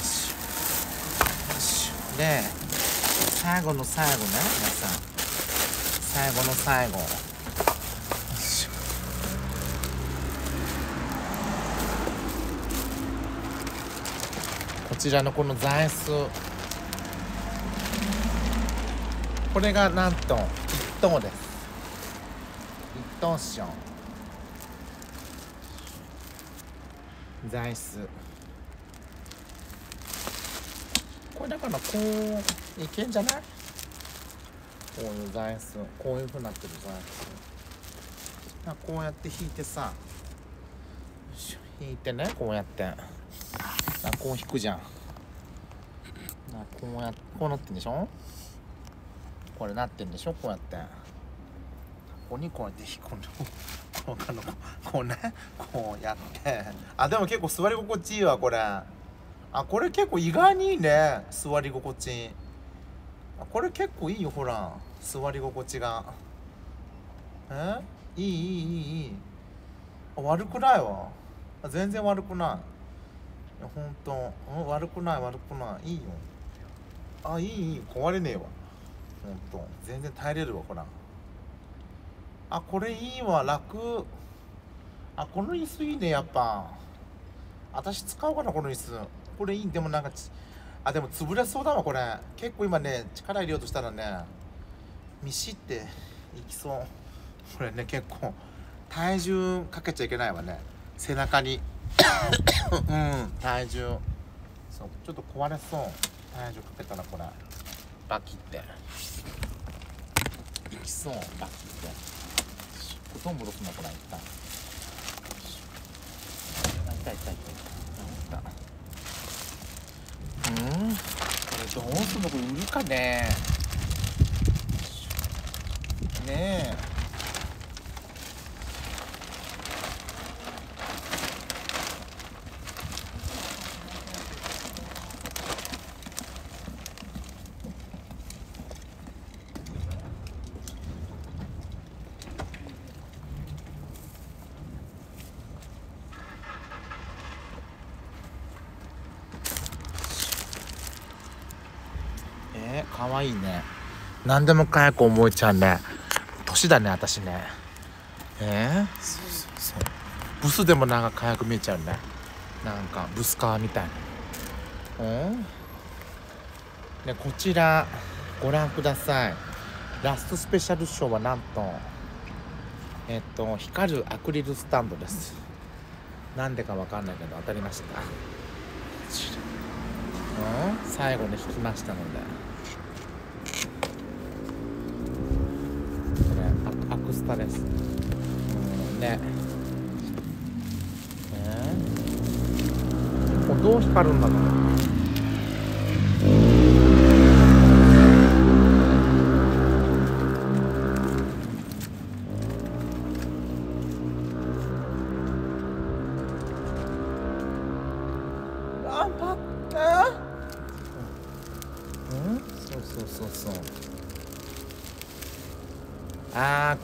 いしょ。よいしょ。で最後の最後ね皆さん。最後の最後。こちらのこの座椅子。これがなんと1等です。1等っしょ座椅子。これだからこういけんじゃない？こういう座椅子こういうふうになってる座椅子だからこうやって引いてさ引いてねこうやって。こう引くじゃん。こうやこうなってんでしょ？これなってんでしょ？こうやって。ここにこうやって引くの？こうのこうね？こうやって。あでも結構座り心地いいわこれ。あこれ結構意外にいいね。座り心地。これ結構いいよほら。座り心地が。え？いいいいいい。いい悪くないわ。全然悪くない。いやほんと、うん、悪くない悪くない。いいよ。あいいいい。壊れねえわ。ほんと全然耐えれるわほら。あこれいいわ。楽。あこの椅子いいねやっぱ。私使おうかなこの椅子。これいい。でもなんかあでも潰れそうだわこれ。結構今ね力入れようとしたらね。ミシっていきそう。これね結構体重かけちゃいけないわね。背中に。うん体重。そうちょっと壊れそう。体重かけたらこれ。バキって。いきそう。バキって。どん戻すのこれ一旦。あ痛い痛い痛い。痛いうん。これどうすんの？これ売るかね。ね。ええー、かわいいね。何でも早く思えちゃうね。年だね私ね。えー、そう。そうそうブスでもなんか早く見えちゃうね。なんかブスカーみたいな。うん？ねこちらご覧ください。ラストスペシャルショーはなんとえっと光るアクリルスタンドです。なんでかわかんないけど当たりました。うん？最後に引きましたので。ったです。ね。ね。どう光るんだろう。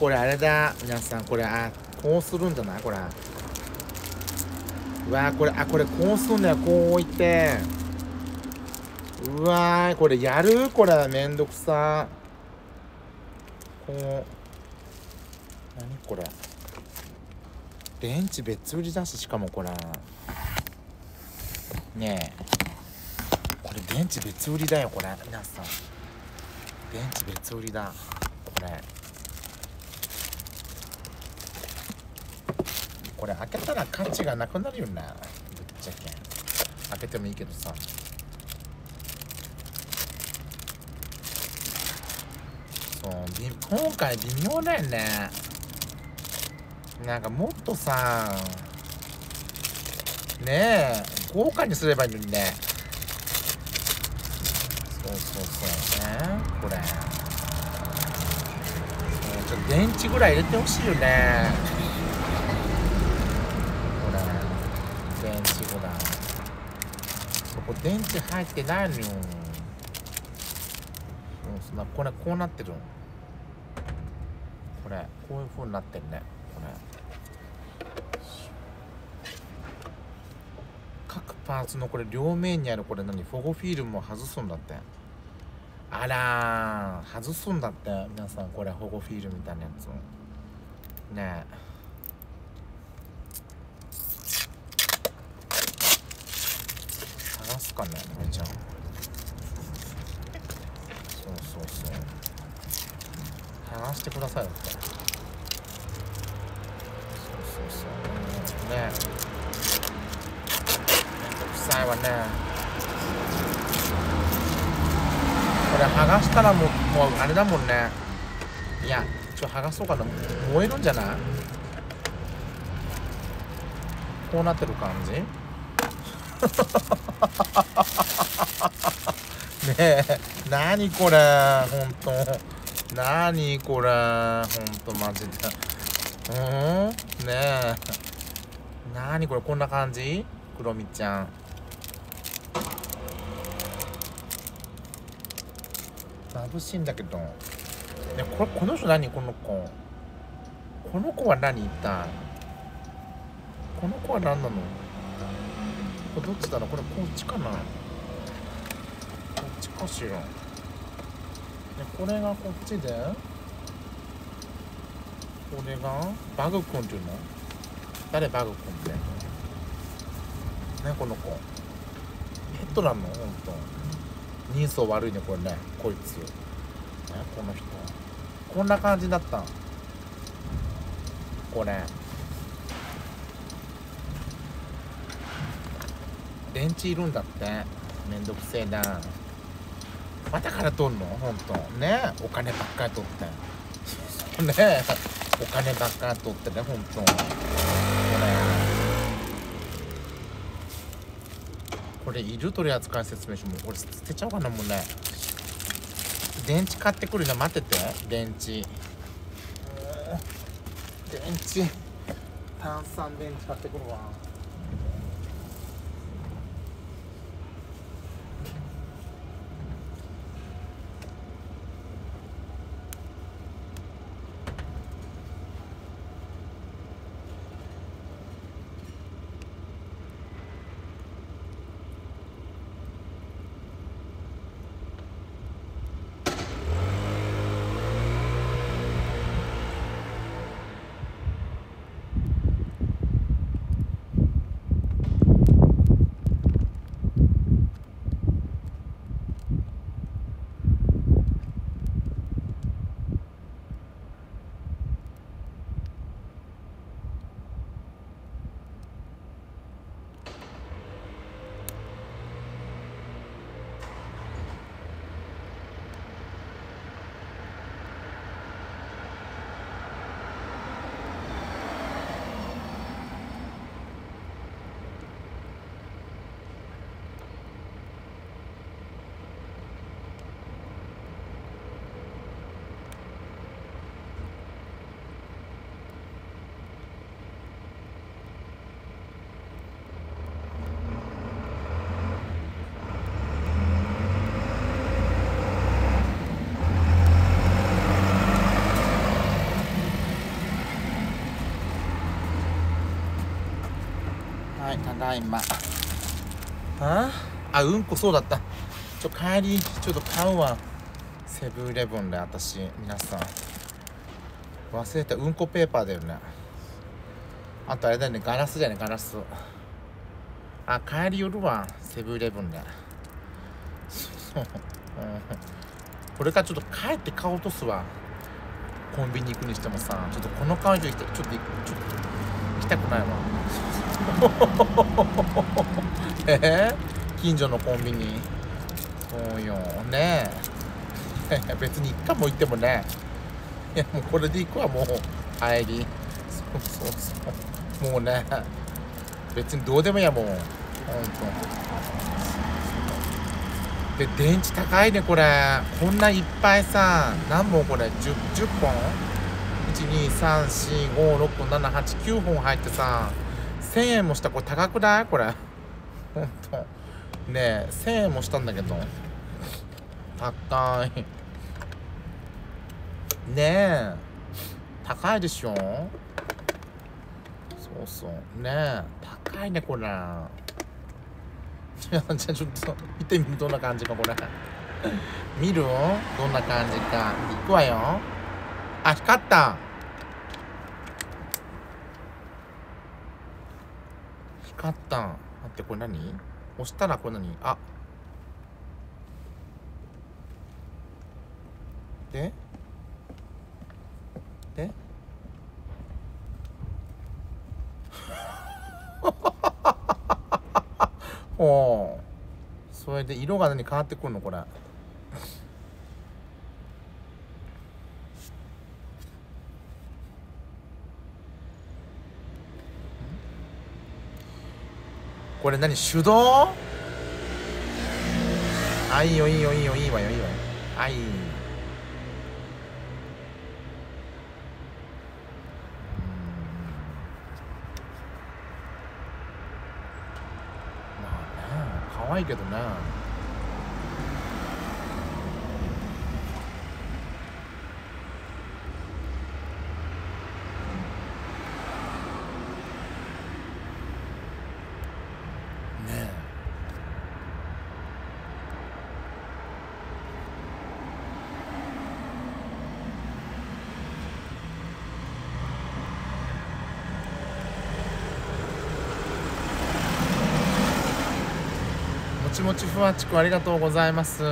これあれだ。皆さんこれあこうするんじゃない？これ。うわーこれあこれこうすんだよ。こう置いて。うわーこれやる？これ。めんどくさ。こう。何これ？電池別売りだししかもこれ。ねえ。これ電池別売りだよこれ。皆さん。電池別売りだ。これ。これ開けたら価値がなくなるよねぶっちゃけ。開けてもいいけどさ。そう今回微妙だよね。なんかもっとさねえ豪華にすればいいのにね。そうそうそうねこれ、ちょっと電池ぐらい入れてほしいよねこれ電池入ってないのよそうそうなこれこうなってるこれこういう風になってるね。これ。各パーツのこれ両面にあるこれ何？フォゴフィルムを外すんだって。あら外すんだって。皆さんこれ保護フィルみたいなやつねえ。かねめちゃ。んそうそうそう。剥がしてくださいよってそうそうそう。ね。えめんどくさいわね。これ剥がしたらもうもうあれだもんね。いやちょっと剥がそうかな。燃えるんじゃない？こうなってる感じ？ねえ何これほんと何これほんとマジで。うん？ねえ。何これこんな感じ？クロミちゃん。眩しいんだけど。ねこれこの人何この子？この子は何一体？この子は何なの？これどっちだろう？これこっちかな？こっちかしら。でこれがこっちで。これがバグ君っていうの？誰バグ君って？ねこの子。ヘッドなの？ほんと。人相悪いねこれねこいつ。ねこの人。こんな感じだった。これ。電池いるんだって。めんどくせえな。またから取んの？ほんとね？お金ばっかり取って。ね？お金ばっかり取ってねほんとこれ。これいる取扱説明書もこれ捨てちゃおうかなもうね。電池買ってくるの待ってて。電池。電池。炭酸電池買ってくるわ。はいただいまあ。あ？うんこそうだった。ちょ帰りちょっと買うわ。セブンイレブンで私皆さん。忘れたうんこペーパーだよね。あとあれだよね。ガラスだよねガラスあ帰り寄るわセブンイレブンで。そう、うん、これからちょっと帰って顔落とすわ。コンビニ行くにしてもさちょっとこの顔以上行きたいちょっとちょっと行きたくないわえー、近所のコンビニ。そうよね。え 別に一回も行ってもね。いやもうこれで行くわもう。帰り。そうそうそう。もうね。別にどうでもいいやもう。ほんとで電池高いねこれ。こんないっぱいさ。何本これ？10, 10本？123456789本入ってさ。1000円もしたこれ高くない？これ。ほんとねえ1000円もしたんだけど。高い。ねえ。高いでしょ？そうそう。ねえ高いねこれ。じゃあじゃあちょっと見てみるどんな感じかこれ。見る？どんな感じか。いくわよ。あ光った。光った待ってこれ何？押したらこれ何？あ。で？で？おそれで色が何変わってくるの？これ。これ何手動？あいいよいいよいいよいいわよいいわよ。あいい。まあね可愛いけどねえもちふわちくありがとうございます。ね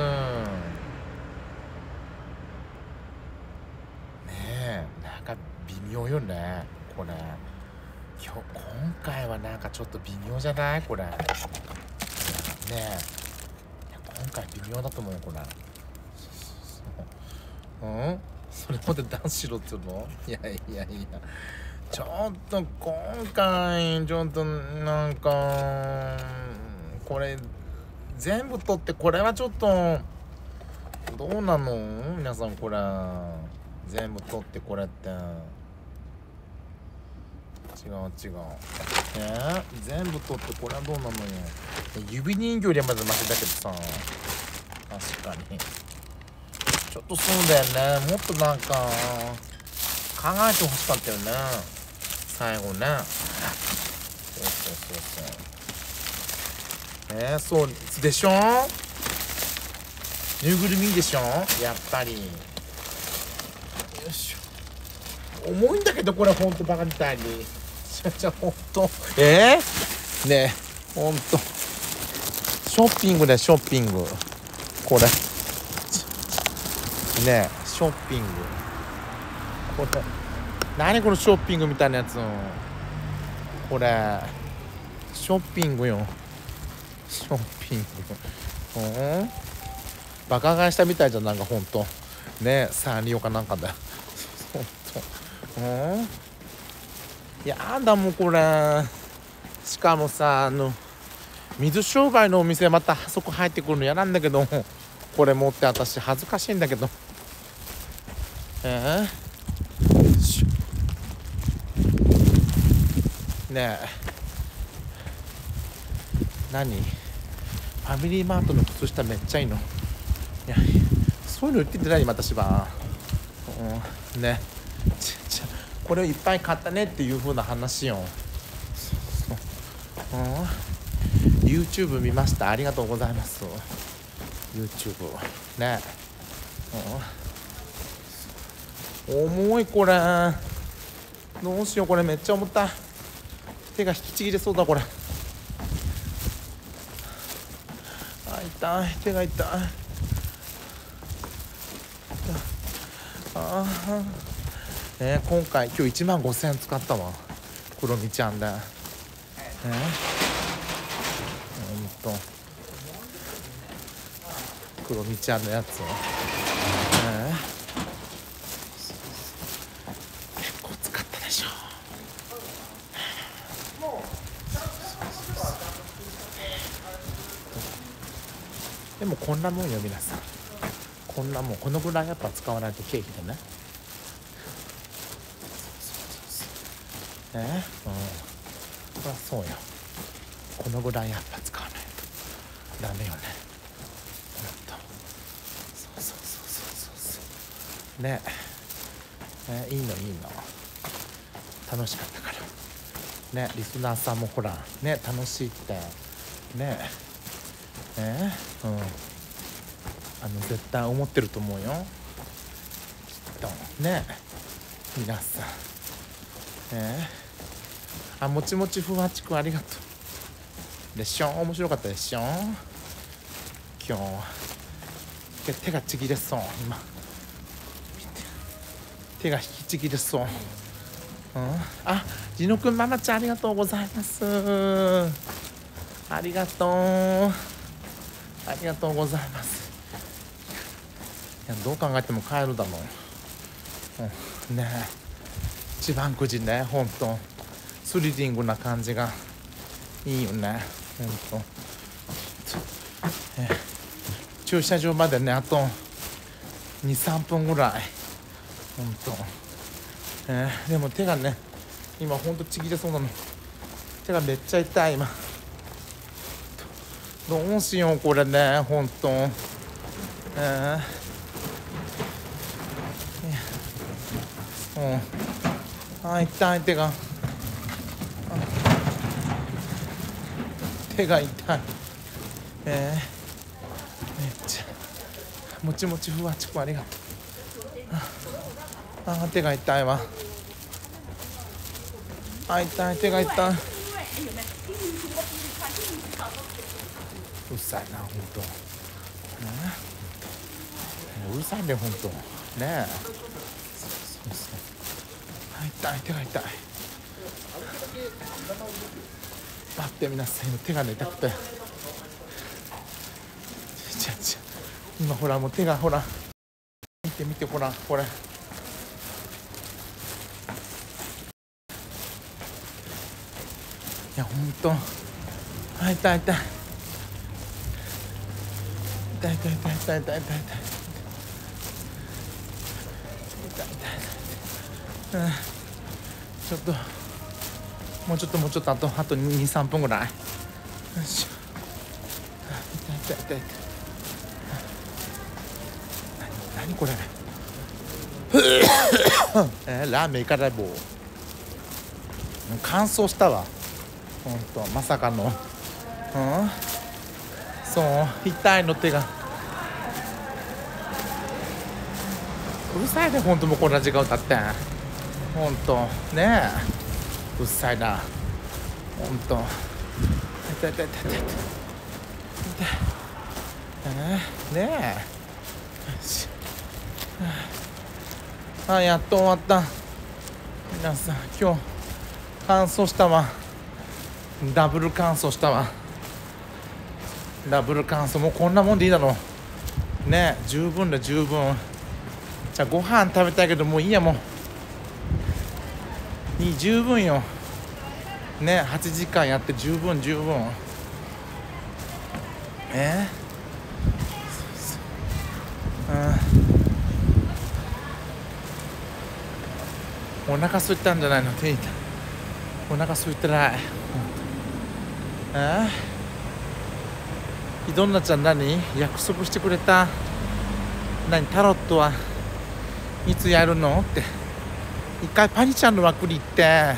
えなんか微妙よねこれ。今日今回はなんかちょっと微妙じゃない？これ。ねえ。いや今回微妙だと思うよこれ。うん？それまで男子しろって言うの？いやいやいや。ちょっと今回ちょっとなんかこれ全部取ってこれはちょっとどうなの？皆さんこれ。全部取ってこれって。違う違う。え？全部取ってこれはどうなのよ？指人形よりはまずマシだけどさ。確かに。ちょっとそうだよね。もっとなんか考えてほしかったよね。最後ね。そうそうそうそう。えー、そうでしょ？ぬいぐるみでしょ？やっぱり。よいしょ。重いんだけどこれほんとバカみたいに。ちゃちゃほんと。え？ー、ねえ。ほんと。ショッピングだよショッピング。これ。ねえショッピング。これ。何このショッピングみたいなやつこれ。ショッピングよショッピングうんバカ買いしたみたいじゃんなんかほんと。ねサンリオかなんかだ。ほんとう。ん。やだもうこれ。しかもさあの水商売のお店またそこ入ってくるの嫌なんだけどこれ持って私恥ずかしいんだけど。えー、ねえ。何？ファミリーマートの靴下めっちゃいいの。いやそういうの売ってて何私は。うん。ね。ちちこれをいっぱい買ったねっていう風な話よ。うん。YouTube 見ました。ありがとうございます。YouTube ね。うん。重いこれ。どうしよう。これめっちゃ重た。い手が引きちぎれそうだこれ。あ痛い手が痛い。ああえ、今回今日1万5000円使ったわ。クロミちゃんで。えー、ほんと。クロミちゃんのやつをえー、結構使ったでしょでもこんなもんよ皆さん。こんなもんこのぐらいやっぱ使わないと経費でねえ？うん。そりゃそうよ。このぐらいやっぱ使わないと。ダメよね。ほんと。そうそうそうそうそう。ね。えいいのいいの。楽しかったから。ねリスナーさんもほらね楽しいって。ね。えうん。あの絶対思ってると思うよ。きっと。ね。皆さん。えあもちもちふわちくありがとう。でしょ？面白かったでしょ？今日。手がちぎれそう。今。手が引きちぎれそう、うん、あ地野くんママちゃんありがとうございます。ありがとう。ありがとうございます。いやどう考えても帰るだろう、うん、ねえ。一番くじねほんとスリリングな感じがいいよね。ほんと、駐車場までねあと23分ぐらい。ほんと、え。でも手がね今ほんとちぎれそうなの。手がめっちゃ痛い今。どうしようこれねほんとえーうんあ痛い手が手が痛いえー、めっちゃもちもちふわちくありがとうああ手が痛いわあ痛い手が痛いうるさいなほんとねうるさいねほんとねえ。そうそうそう。痛い手が痛い待って皆さん今手がね痛くて。今ほらもう手がほら。見て見てほらこれ。いやほんとあ痛い痛い。痛い痛い痛い。痛い痛い痛い。痛い痛い痛い。痛い痛いうんちょっともうちょっともうちょっとあとあと23分ぐらいよいしょ痛い痛い痛い。痛い何何これえー、ラーメンいかない。棒乾燥したわほんとまさかの。うん？そう？痛いの手が。うるさいねほんともうこんな時間歌って。ほんとねえ。うるさいな。ほんと痛い痛い痛い痛い痛い。痛い、ねえよしあやっと終わった皆さん今日乾燥したわダブル乾燥したわ。ダブル乾燥。もうこんなもんでいいだろう。ね十分だ十分。じゃあご飯食べたいけどもういいやもう。いい十分よ。ね8時間やって十分十分。え？そうそううん。お腹空いたんじゃないの？手痛い。お腹空いてない。え？ー、どんなちゃん何？約束してくれた？何？タロットは？いつやるの？って。一回パニちゃんの枠に行って。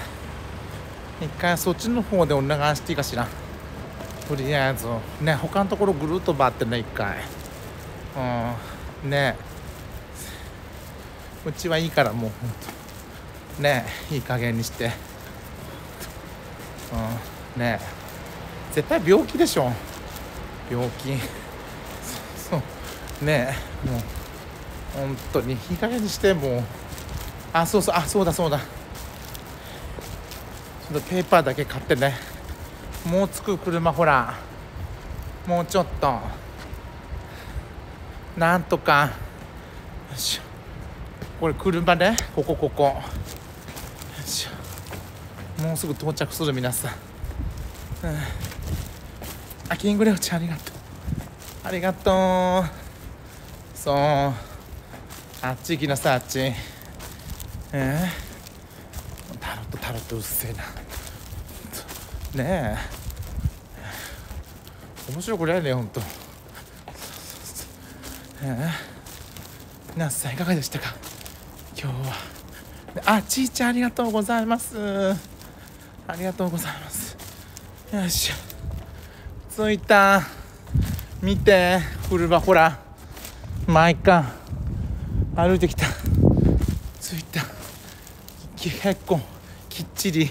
一回そっちの方でお願いしていいかしら？とりあえず。ね他のところぐるっと回ってね一回。うん。ね。うちはいいからもうほんと。ねいい加減にして。うん。ね。え絶対病気でしょ。病気。そう。ねえ。もう本当にいい加減にしてもう。あそうそう。あそうだそうだ。ちょっとペーパーだけ買ってね。もう着く車ほら。もうちょっと。なんとか。よしこれ車ね。ここここ。よしもうすぐ到着する皆さん、うん、あキングレオちゃんありがとう。ありがとう。そう。あっち行きなさいあっち。ええタロットタロットうっせえな。ねえ。面白いこれやねほんと。ええ皆さんいかがでしたか？今日は。あちーちゃんありがとうございます。ありがとうございます。よいしょ。着いた見て。フルバほら。毎回。歩いてきた。着いた。結構きっちり。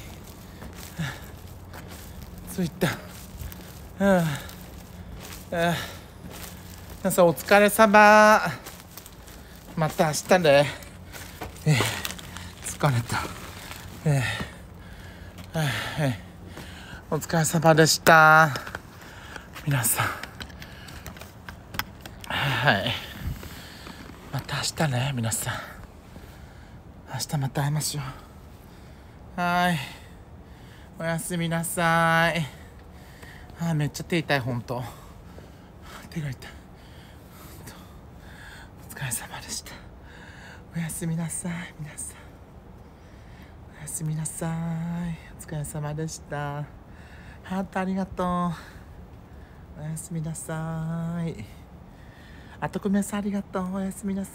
着いた。うん。皆さんお疲れ様。また明日ね。えー疲れた。えーえーお疲れ様でした。皆さん。はい。また明日ね皆さん。明日また会いましょう。はい。おやすみなさい。あめっちゃ手痛いほんと。手が痛い。ほんと。お疲れ様でした。おやすみなさい皆さん。おやすみなさい。お疲れ様でした。ハートありがとう。おやすみなさい。あとくめさんありがとう。おやすみなさい。